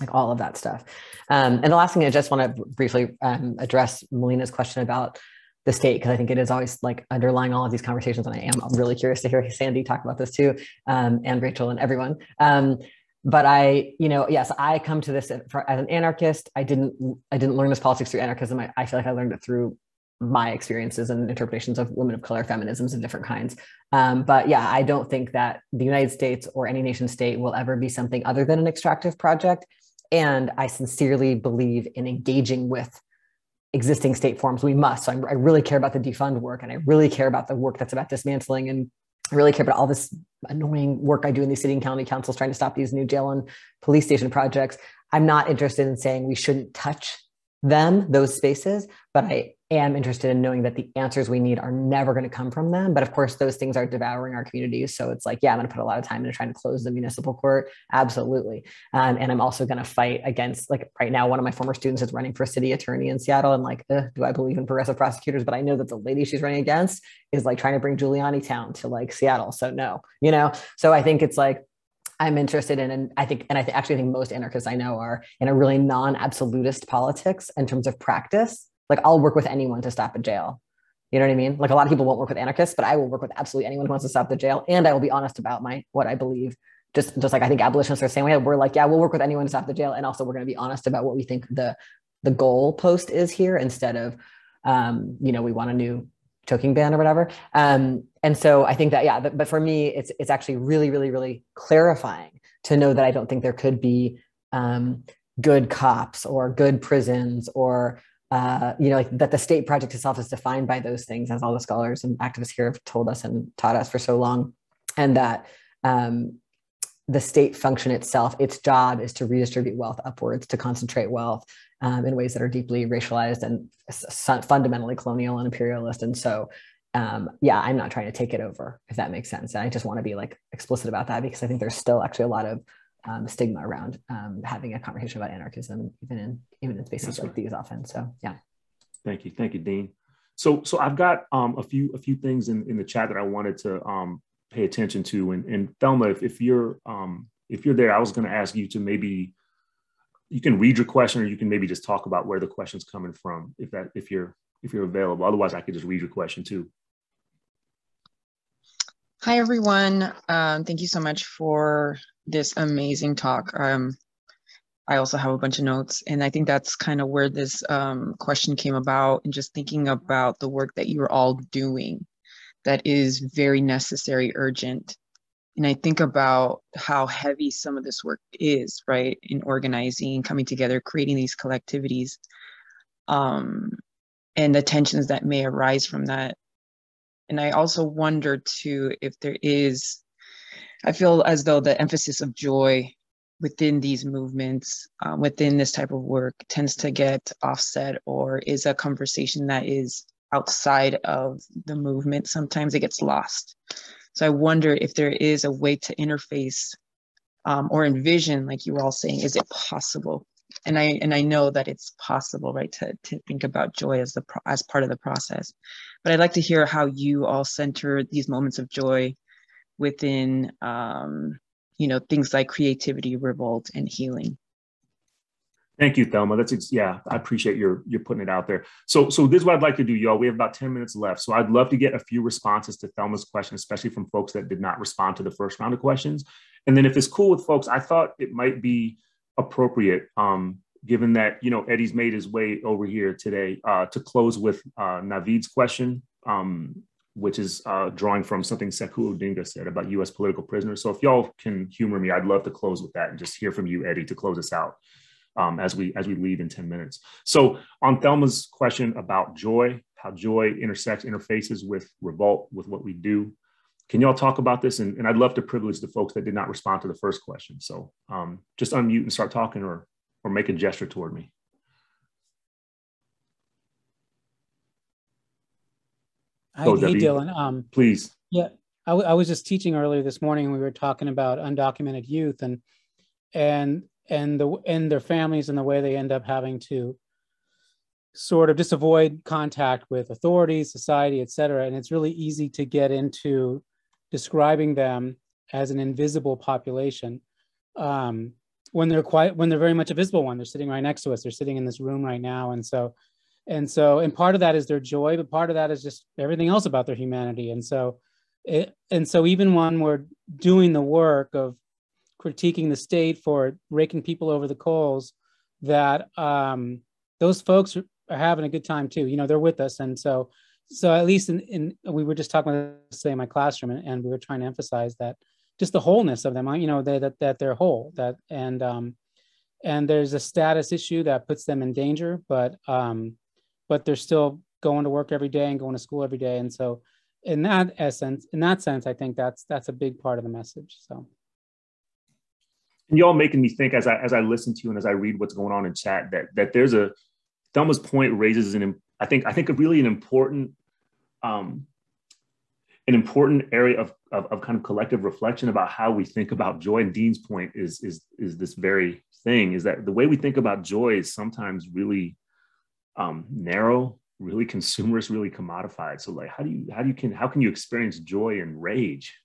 [SPEAKER 6] like all of that stuff. Um, and the last thing I just want to briefly um, address Melina's question about the state because I think it is always like underlying all of these conversations, and I am really curious to hear Sandy talk about this too, um, and Rachel and everyone. Um, but I, you know, yes, I come to this as an anarchist. I didn't, I didn't learn this politics through anarchism. I, I feel like I learned it through my experiences and interpretations of women of color feminisms of different kinds. Um, but yeah, I don't think that the United States or any nation state will ever be something other than an extractive project. And I sincerely believe in engaging with existing state forms. We must. So i really care about the defund work and I really care about the work that's about dismantling and I really care about all this annoying work I do in these city and county councils trying to stop these new jail and police station projects. I'm not interested in saying we shouldn't touch them, those spaces, but I am interested in knowing that the answers we need are never going to come from them. But of course, those things are devouring our communities. So it's like, yeah, I'm going to put a lot of time into trying to close the municipal court. Absolutely. Um, and I'm also going to fight against, like, right now, one of my former students is running for city attorney in Seattle. And like, do I believe in progressive prosecutors? But I know that the lady she's running against is like trying to bring Giuliani town to like Seattle. So no, you know? So I think it's like, I'm interested in, and I think, and I th- actually think most anarchists I know are in a really non-absolutist politics in terms of practice like I'll work with anyone to stop a jail. You know what I mean? Like a lot of people won't work with anarchists, but I will work with absolutely anyone who wants to stop the jail. And I will be honest about my what I believe. Just just like I think abolitionists are the same way. We're like, yeah, we'll work with anyone to stop the jail. And also we're going to be honest about what we think the the goal post is here instead of um, you know, we want a new choking ban or whatever. Um, and so I think that, yeah, but, but for me, it's it's actually really, really, really clarifying to know that I don't think there could be um, good cops or good prisons or uh, you know, like that the state project itself is defined by those things, as all the scholars and activists here have told us and taught us for so long, and that um, the state function itself, its job is to redistribute wealth upwards, to concentrate wealth um, in ways that are deeply racialized and fundamentally colonial and imperialist. And so, um, yeah, I'm not trying to take it over, if that makes sense. And I just want to be like explicit about that because I think there's still actually a lot of um, stigma around um, having a conversation about anarchism, even in even in spaces like these often. So yeah.
[SPEAKER 1] Thank you. Thank you, Dean. So, so I've got um, a few a few things in, in the chat that I wanted to um, pay attention to. And, and Thelma, if, if you're um, if you're there, I was going to ask you to maybe you can read your question, or you can maybe just talk about where the question's coming from, if that if you're if you're available. Otherwise, I could just read your question too.
[SPEAKER 11] Hi, everyone. Um, thank you so much for this amazing talk. Um, I also have a bunch of notes, and I think that's kind of where this um, question came about, and just thinking about the work that you're all doing that is very necessary, urgent. And I think about how heavy some of this work is, right, in organizing, coming together, creating these collectivities, um, and the tensions that may arise from that. And I also wonder too if there is, I feel as though the emphasis of joy within these movements, uh, within this type of work, tends to get offset or is a conversation that is outside of the movement. Sometimes it gets lost. So I wonder if there is a way to interface um, or envision, like you were all saying, is it possible? And I and I know that it's possible, right, to to think about joy as the as part of the process. But I'd like to hear how you all center these moments of joy within um, you know, things like creativity, revolt, and healing.
[SPEAKER 1] Thank you, Thelma. That's yeah, I appreciate your you're putting it out there. So so this is what I'd like to do, y'all. We have about 10 minutes left. So I'd love to get a few responses to Thelma's question, especially from folks that did not respond to the first round of questions. And then if it's cool with folks, I thought it might be appropriate, um, given that you know Eddie's made his way over here today, uh, to close with uh, Navid's question. Um, which is uh, drawing from something Sekou Odinga said about U.S. political prisoners. So if y'all can humor me, I'd love to close with that and just hear from you, Eddie, to close us out um, as we as we leave in 10 minutes. So on Thelma's question about joy, how joy intersects, interfaces with revolt, with what we do, can y'all talk about this? And, and I'd love to privilege the folks that did not respond to the first question. So um, just unmute and start talking or, or make a gesture toward me.
[SPEAKER 4] Hey, Dylan. Um,
[SPEAKER 1] Please.
[SPEAKER 4] Yeah, I, I was just teaching earlier this morning. We were talking about undocumented youth and and and the and their families and the way they end up having to sort of just avoid contact with authorities, society, et cetera. And it's really easy to get into describing them as an invisible population um, when they're quite when they're very much a visible one. They're sitting right next to us. They're sitting in this room right now, and so and so and part of that is their joy but part of that is just everything else about their humanity. And so it, and so even when we're doing the work of critiquing the state for raking people over the coals that um, those folks are having a good time too. You know they're with us. And so so at least in, in we were just talking about say in my classroom and, and we were trying to emphasize that just the wholeness of them you know they, that that they're whole that and um and there's a status issue that puts them in danger but um but they're still going to work every day and going to school every day. And so in that essence, in that sense, I think that's that's a big part of the message. So
[SPEAKER 1] and y'all making me think as I as I listen to you and as I read what's going on in chat that that there's a Thelma's point raises an I think I think a really an important um an important area of, of, of kind of collective reflection about how we think about joy and Dean's point is is is this very thing is that the way we think about joy is sometimes really um, narrow, really consumerist, really commodified. So like, how do you how do you can how can you experience joy and rage?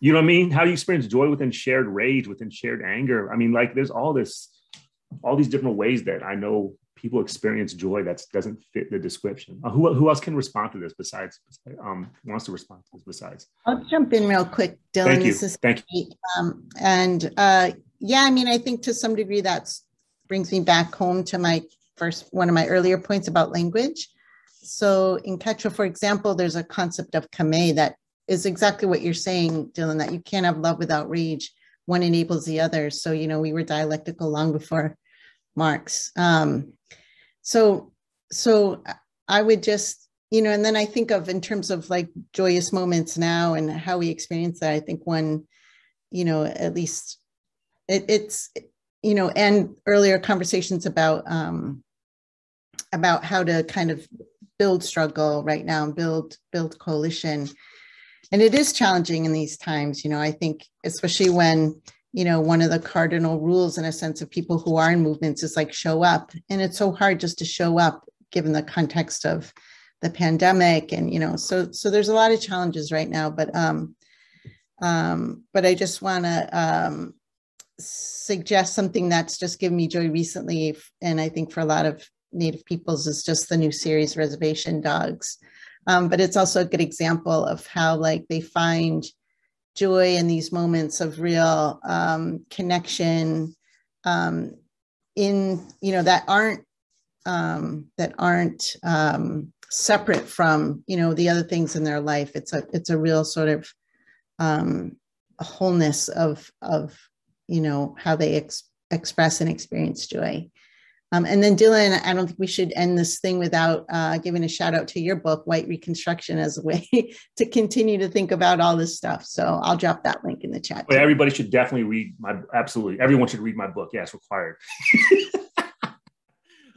[SPEAKER 1] You know what I mean? How do you experience joy within shared rage, within shared anger? I mean, like, there's all this, all these different ways that I know people experience joy that doesn't fit the description. Uh, who, who else can respond to this besides, um, wants to respond to this besides?
[SPEAKER 5] I'll jump in real quick, Dylan.
[SPEAKER 1] Thank you. Thank you.
[SPEAKER 5] Um, and uh, yeah, I mean, I think to some degree that brings me back home to my first one of my earlier points about language. So in Quechua, for example, there's a concept of kame that is exactly what you're saying, Dylan, that you can't have love without rage. One enables the other. So, you know, we were dialectical long before Marx. Um, so, so I would just, you know, and then I think of in terms of like joyous moments now and how we experience that. I think one, you know, at least it, it's, you know, and earlier conversations about um, about how to kind of build struggle right now and build build coalition. And it is challenging in these times you know i think especially when you know one of the cardinal rules in a sense of people who are in movements is like show up. And it's so hard just to show up given the context of the pandemic and you know so so there's a lot of challenges right now but um um but i just want to um suggest something that's just given me joy recently. And i think for a lot of native peoples is just the new series reservation dogs. Um, but it's also a good example of how like they find joy in these moments of real um, connection um, in you know that aren't um, that aren't um, separate from you know the other things in their life. It's a it's a real sort of um, wholeness of of you know how they ex- express and experience joy um, and then dylan i don't think we should end this thing without uh, giving a shout out to your book white reconstruction as a way to continue to think about all this stuff. So i'll drop that link in the chat
[SPEAKER 1] well, everybody should definitely read my absolutely. Everyone should read my book. Yeah it's required.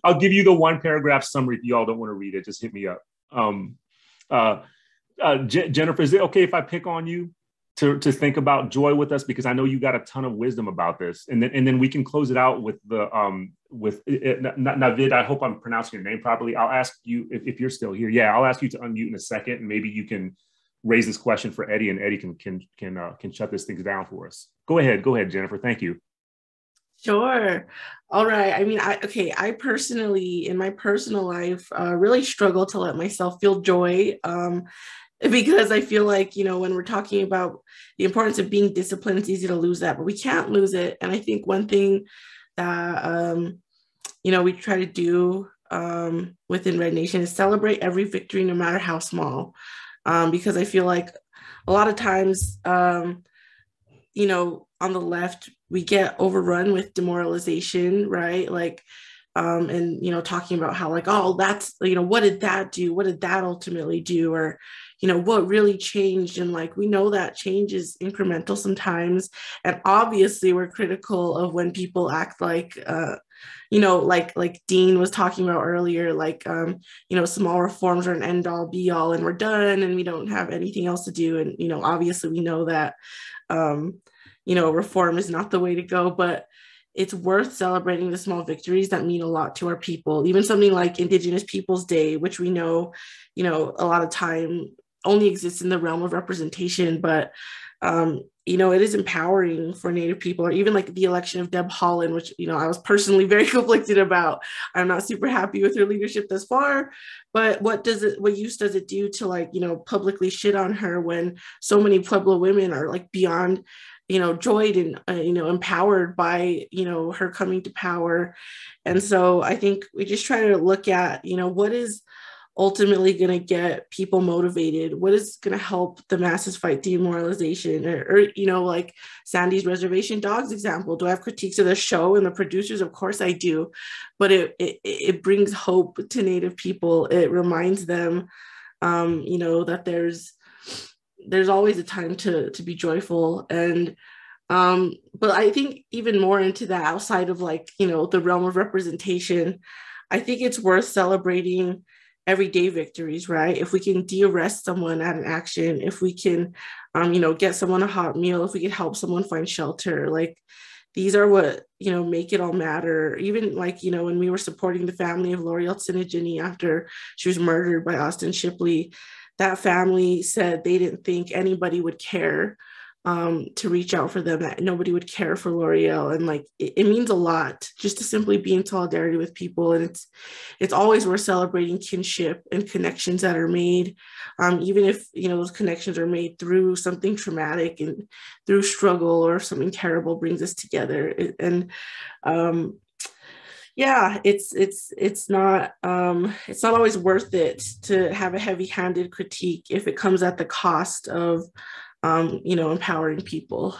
[SPEAKER 1] I'll give you the one paragraph summary if you all don't want to read it. Just hit me up. Um, uh, uh, J- Jennifer, is it okay if I pick on you to, to think about joy with us because I know you got a ton of wisdom about this, and then and then we can close it out with the um with it, Navid. I hope I'm pronouncing your name properly. I'll ask you if, if you're still here. Yeah, I'll ask you to unmute in a second, and maybe you can raise this question for Eddie, and Eddie can can can uh, can shut this thing down for us. Go ahead, go ahead, Jennifer. Thank you.
[SPEAKER 8] Sure. All right. I mean, I okay. I personally, in my personal life, uh, really struggle to let myself feel joy, um, because I feel like you know when we're talking about the importance of being disciplined, it's easy to lose that, but we can't lose it. And I think one thing that um, you know we try to do um, within Red Nation is celebrate every victory, no matter how small, um, because I feel like a lot of times, um, you know, on the left we get overrun with demoralization, right? Like, um, and you know, talking about how like, oh, that's you know, what did that do? What did that ultimately do? Or, you know, what really changed? And like, we know that change is incremental sometimes, and obviously, we're critical of when people act like. Uh, you know like like dean was talking about earlier like um you know small reforms are an end all be all and we're done and we don't have anything else to do and you know obviously we know that um you know, reform is not the way to go, but it's worth celebrating the small victories that mean a lot to our people. Even something like Indigenous Peoples Day, which we know, you know, a lot of time only exists in the realm of representation, but um, you know, it is empowering for Native people, or even like the election of Deb Haaland, which, you know, I was personally very conflicted about. I'm not super happy with her leadership thus far, but what does it, what use does it do to like, you know, publicly shit on her when so many Pueblo women are like beyond you know joyed and uh, you know empowered by you know her coming to power and so i think we just try to look at you know what is ultimately going to get people motivated? What is going to help the masses fight demoralization? Or, or, you know like sandy's reservation dogs example. Do i have critiques of the show? And the producers of course i do. But it it, it brings hope to native people. It reminds them um, you know that there's there's always a time to to be joyful. And um but i think even more into that outside of like you know the realm of representation i think it's worth celebrating everyday victories right? If we can de-arrest someone at an action if we can um you know get someone a hot meal if we can help someone find shelter like these are what you know make it all matter. Even like you know when we were supporting the family of Loreal Tsingine after she was murdered by Austin Shipley that family said they didn't think anybody would care um, to reach out for them, that nobody would care for Loreal. And like it, it, means a lot just to simply be in solidarity with people. And it's it's always worth celebrating kinship and connections that are made, um, even if you know those connections are made through something traumatic and through struggle or something terrible brings us together. And um, yeah it's it's it's not um it's not always worth it to have a heavy-handed critique if it comes at the cost of um you know empowering people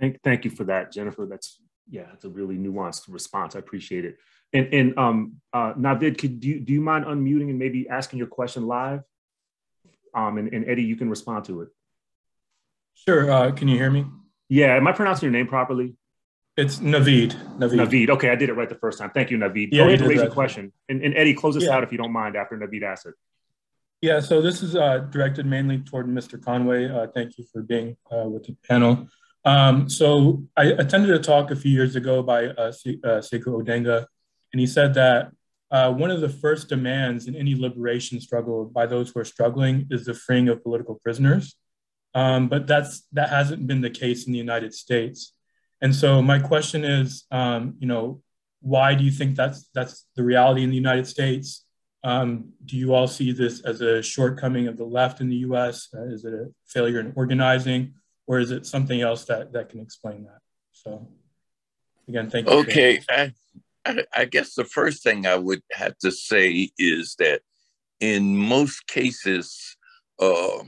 [SPEAKER 1] thank, thank you for that jennifer that's yeah it's a really nuanced response i appreciate it and and um uh navid could do you, do you mind unmuting and maybe asking your question live um and, and eddie you can respond to it
[SPEAKER 12] sure uh can you hear me
[SPEAKER 1] yeah am i pronouncing your name properly
[SPEAKER 12] it's Navid.
[SPEAKER 1] Navid. Navid. Okay, I did it right the first time. Thank you, Navid. Yeah, Go ahead and raise a question. And, and, Eddie, close us yeah. out if you don't mind after Navid asks it.
[SPEAKER 12] Yeah, so this is uh, directed mainly toward Mr. Conway. Uh, thank you for being uh, with the panel. Um, so I attended a talk a few years ago by uh, uh, Sekou Odinga, and he said that uh, one of the first demands in any liberation struggle by those who are struggling is the freeing of political prisoners. Um, but that's that hasn't been the case in the United States. And so my question is, um, you know, why do you think that's that's the reality in the United States? Um, do you all see this as a shortcoming of the left in the U.S.? Uh, is it a failure in organizing, or is it something else that that can explain that? So, again, thank you.
[SPEAKER 3] Okay, I, I, I guess the first thing I would have to say is that in most cases, uh,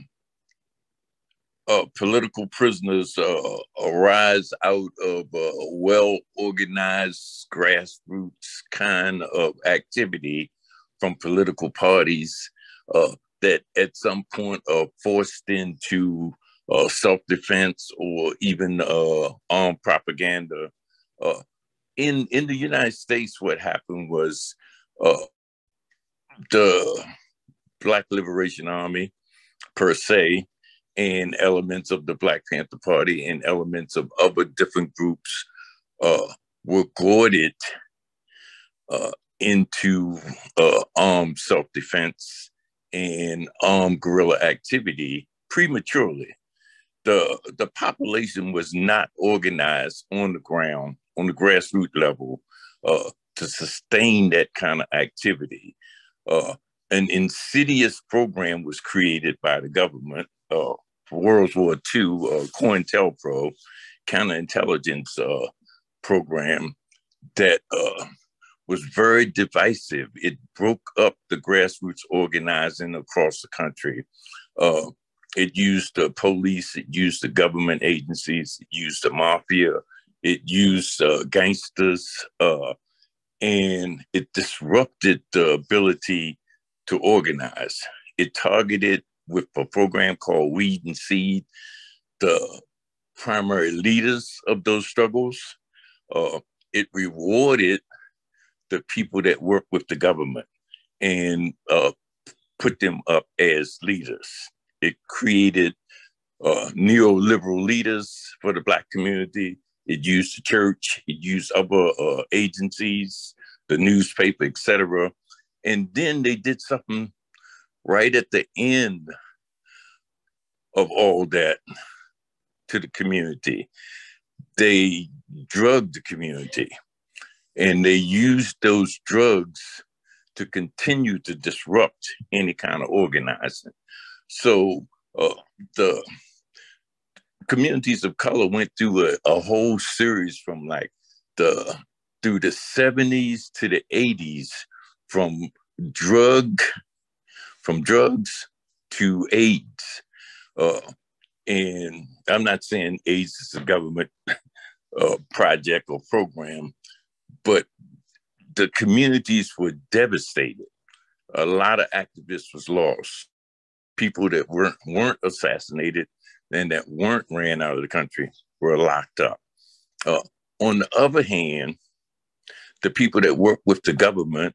[SPEAKER 3] uh, political prisoners uh, arise out of a well organized grassroots kind of activity from political parties uh, that at some point are forced into uh, self defense or even uh, armed propaganda. Uh, in, in the United States, what happened was the Black Liberation Army, per se, and elements of the Black Panther Party and elements of other different groups uh, were goaded uh, into uh, armed self-defense and armed guerrilla activity prematurely. The, the population was not organized on the ground, on the grassroots level, uh, to sustain that kind of activity. Uh, an insidious program was created by the government uh, World War II, uh, COINTELPRO counterintelligence uh, program that uh, was very divisive. It broke up the grassroots organizing across the country. Uh, it used the police, it used the government agencies, it used the mafia, it used uh, gangsters, uh, and it disrupted the ability to organize. It targeted with a program called Weed and Seed, the primary leaders of those struggles. Uh, it rewarded the people that work with the government and uh, put them up as leaders. It created uh, neoliberal leaders for the Black community. It used the church, it used other uh, agencies, the newspaper, etc. And then they did something right at the end of all that to the community. They drugged the community and they used those drugs to continue to disrupt any kind of organizing. So uh, the communities of color went through a, a whole series from like the through the 70s to the 80s from drug from drugs to AIDS. Uh, and I'm not saying AIDS is a government uh, project or program, but the communities were devastated. A lot of activists was lost. People that weren't weren't assassinated and that weren't ran out of the country were locked up. Uh, on the other hand, the people that work with the government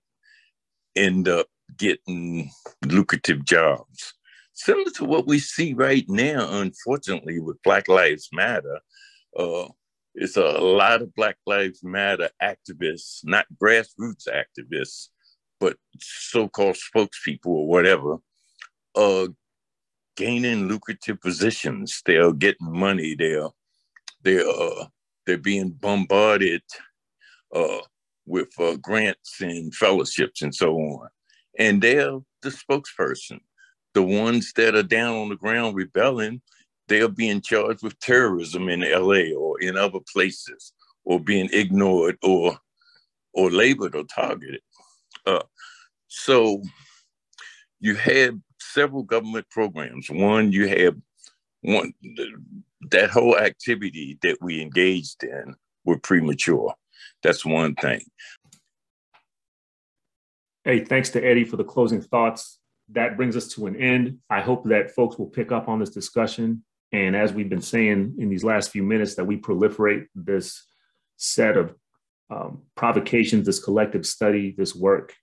[SPEAKER 3] end up getting lucrative jobs. Similar to what we see right now, unfortunately, with Black Lives Matter. Uh, it's a lot of Black Lives Matter activists, not grassroots activists, but so-called spokespeople or whatever, uh, gaining lucrative positions. They're getting money. They're they're uh, they're being bombarded uh, with uh, grants and fellowships and so on and they're the spokesperson. The ones that are down on the ground rebelling, they're being charged with terrorism in LA or in other places, or being ignored or or labeled or targeted. Uh, so you had several government programs. One, you had one that whole activity that we engaged in were premature. That's one thing.
[SPEAKER 1] Hey, thanks to Eddie for the closing thoughts. That brings us to an end. I hope that folks will pick up on this discussion. And as we've been saying in these last few minutes, that we proliferate this set of um, provocations, this collective study, this work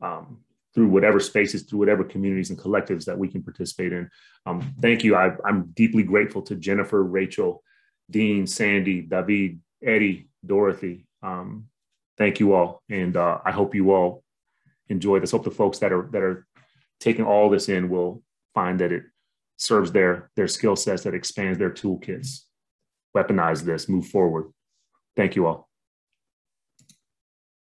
[SPEAKER 1] um, through whatever spaces, through whatever communities and collectives that we can participate in. Um, thank you. I, am deeply grateful to Jennifer, Rachel, Dean, Sandy, David, Eddie, Dorothy. Um, thank you all. And uh, I hope you all enjoy this. Hope the folks that are that are taking all this in will find that it serves their their skill sets, that expands their toolkits. Weaponize this, move forward. Thank you all.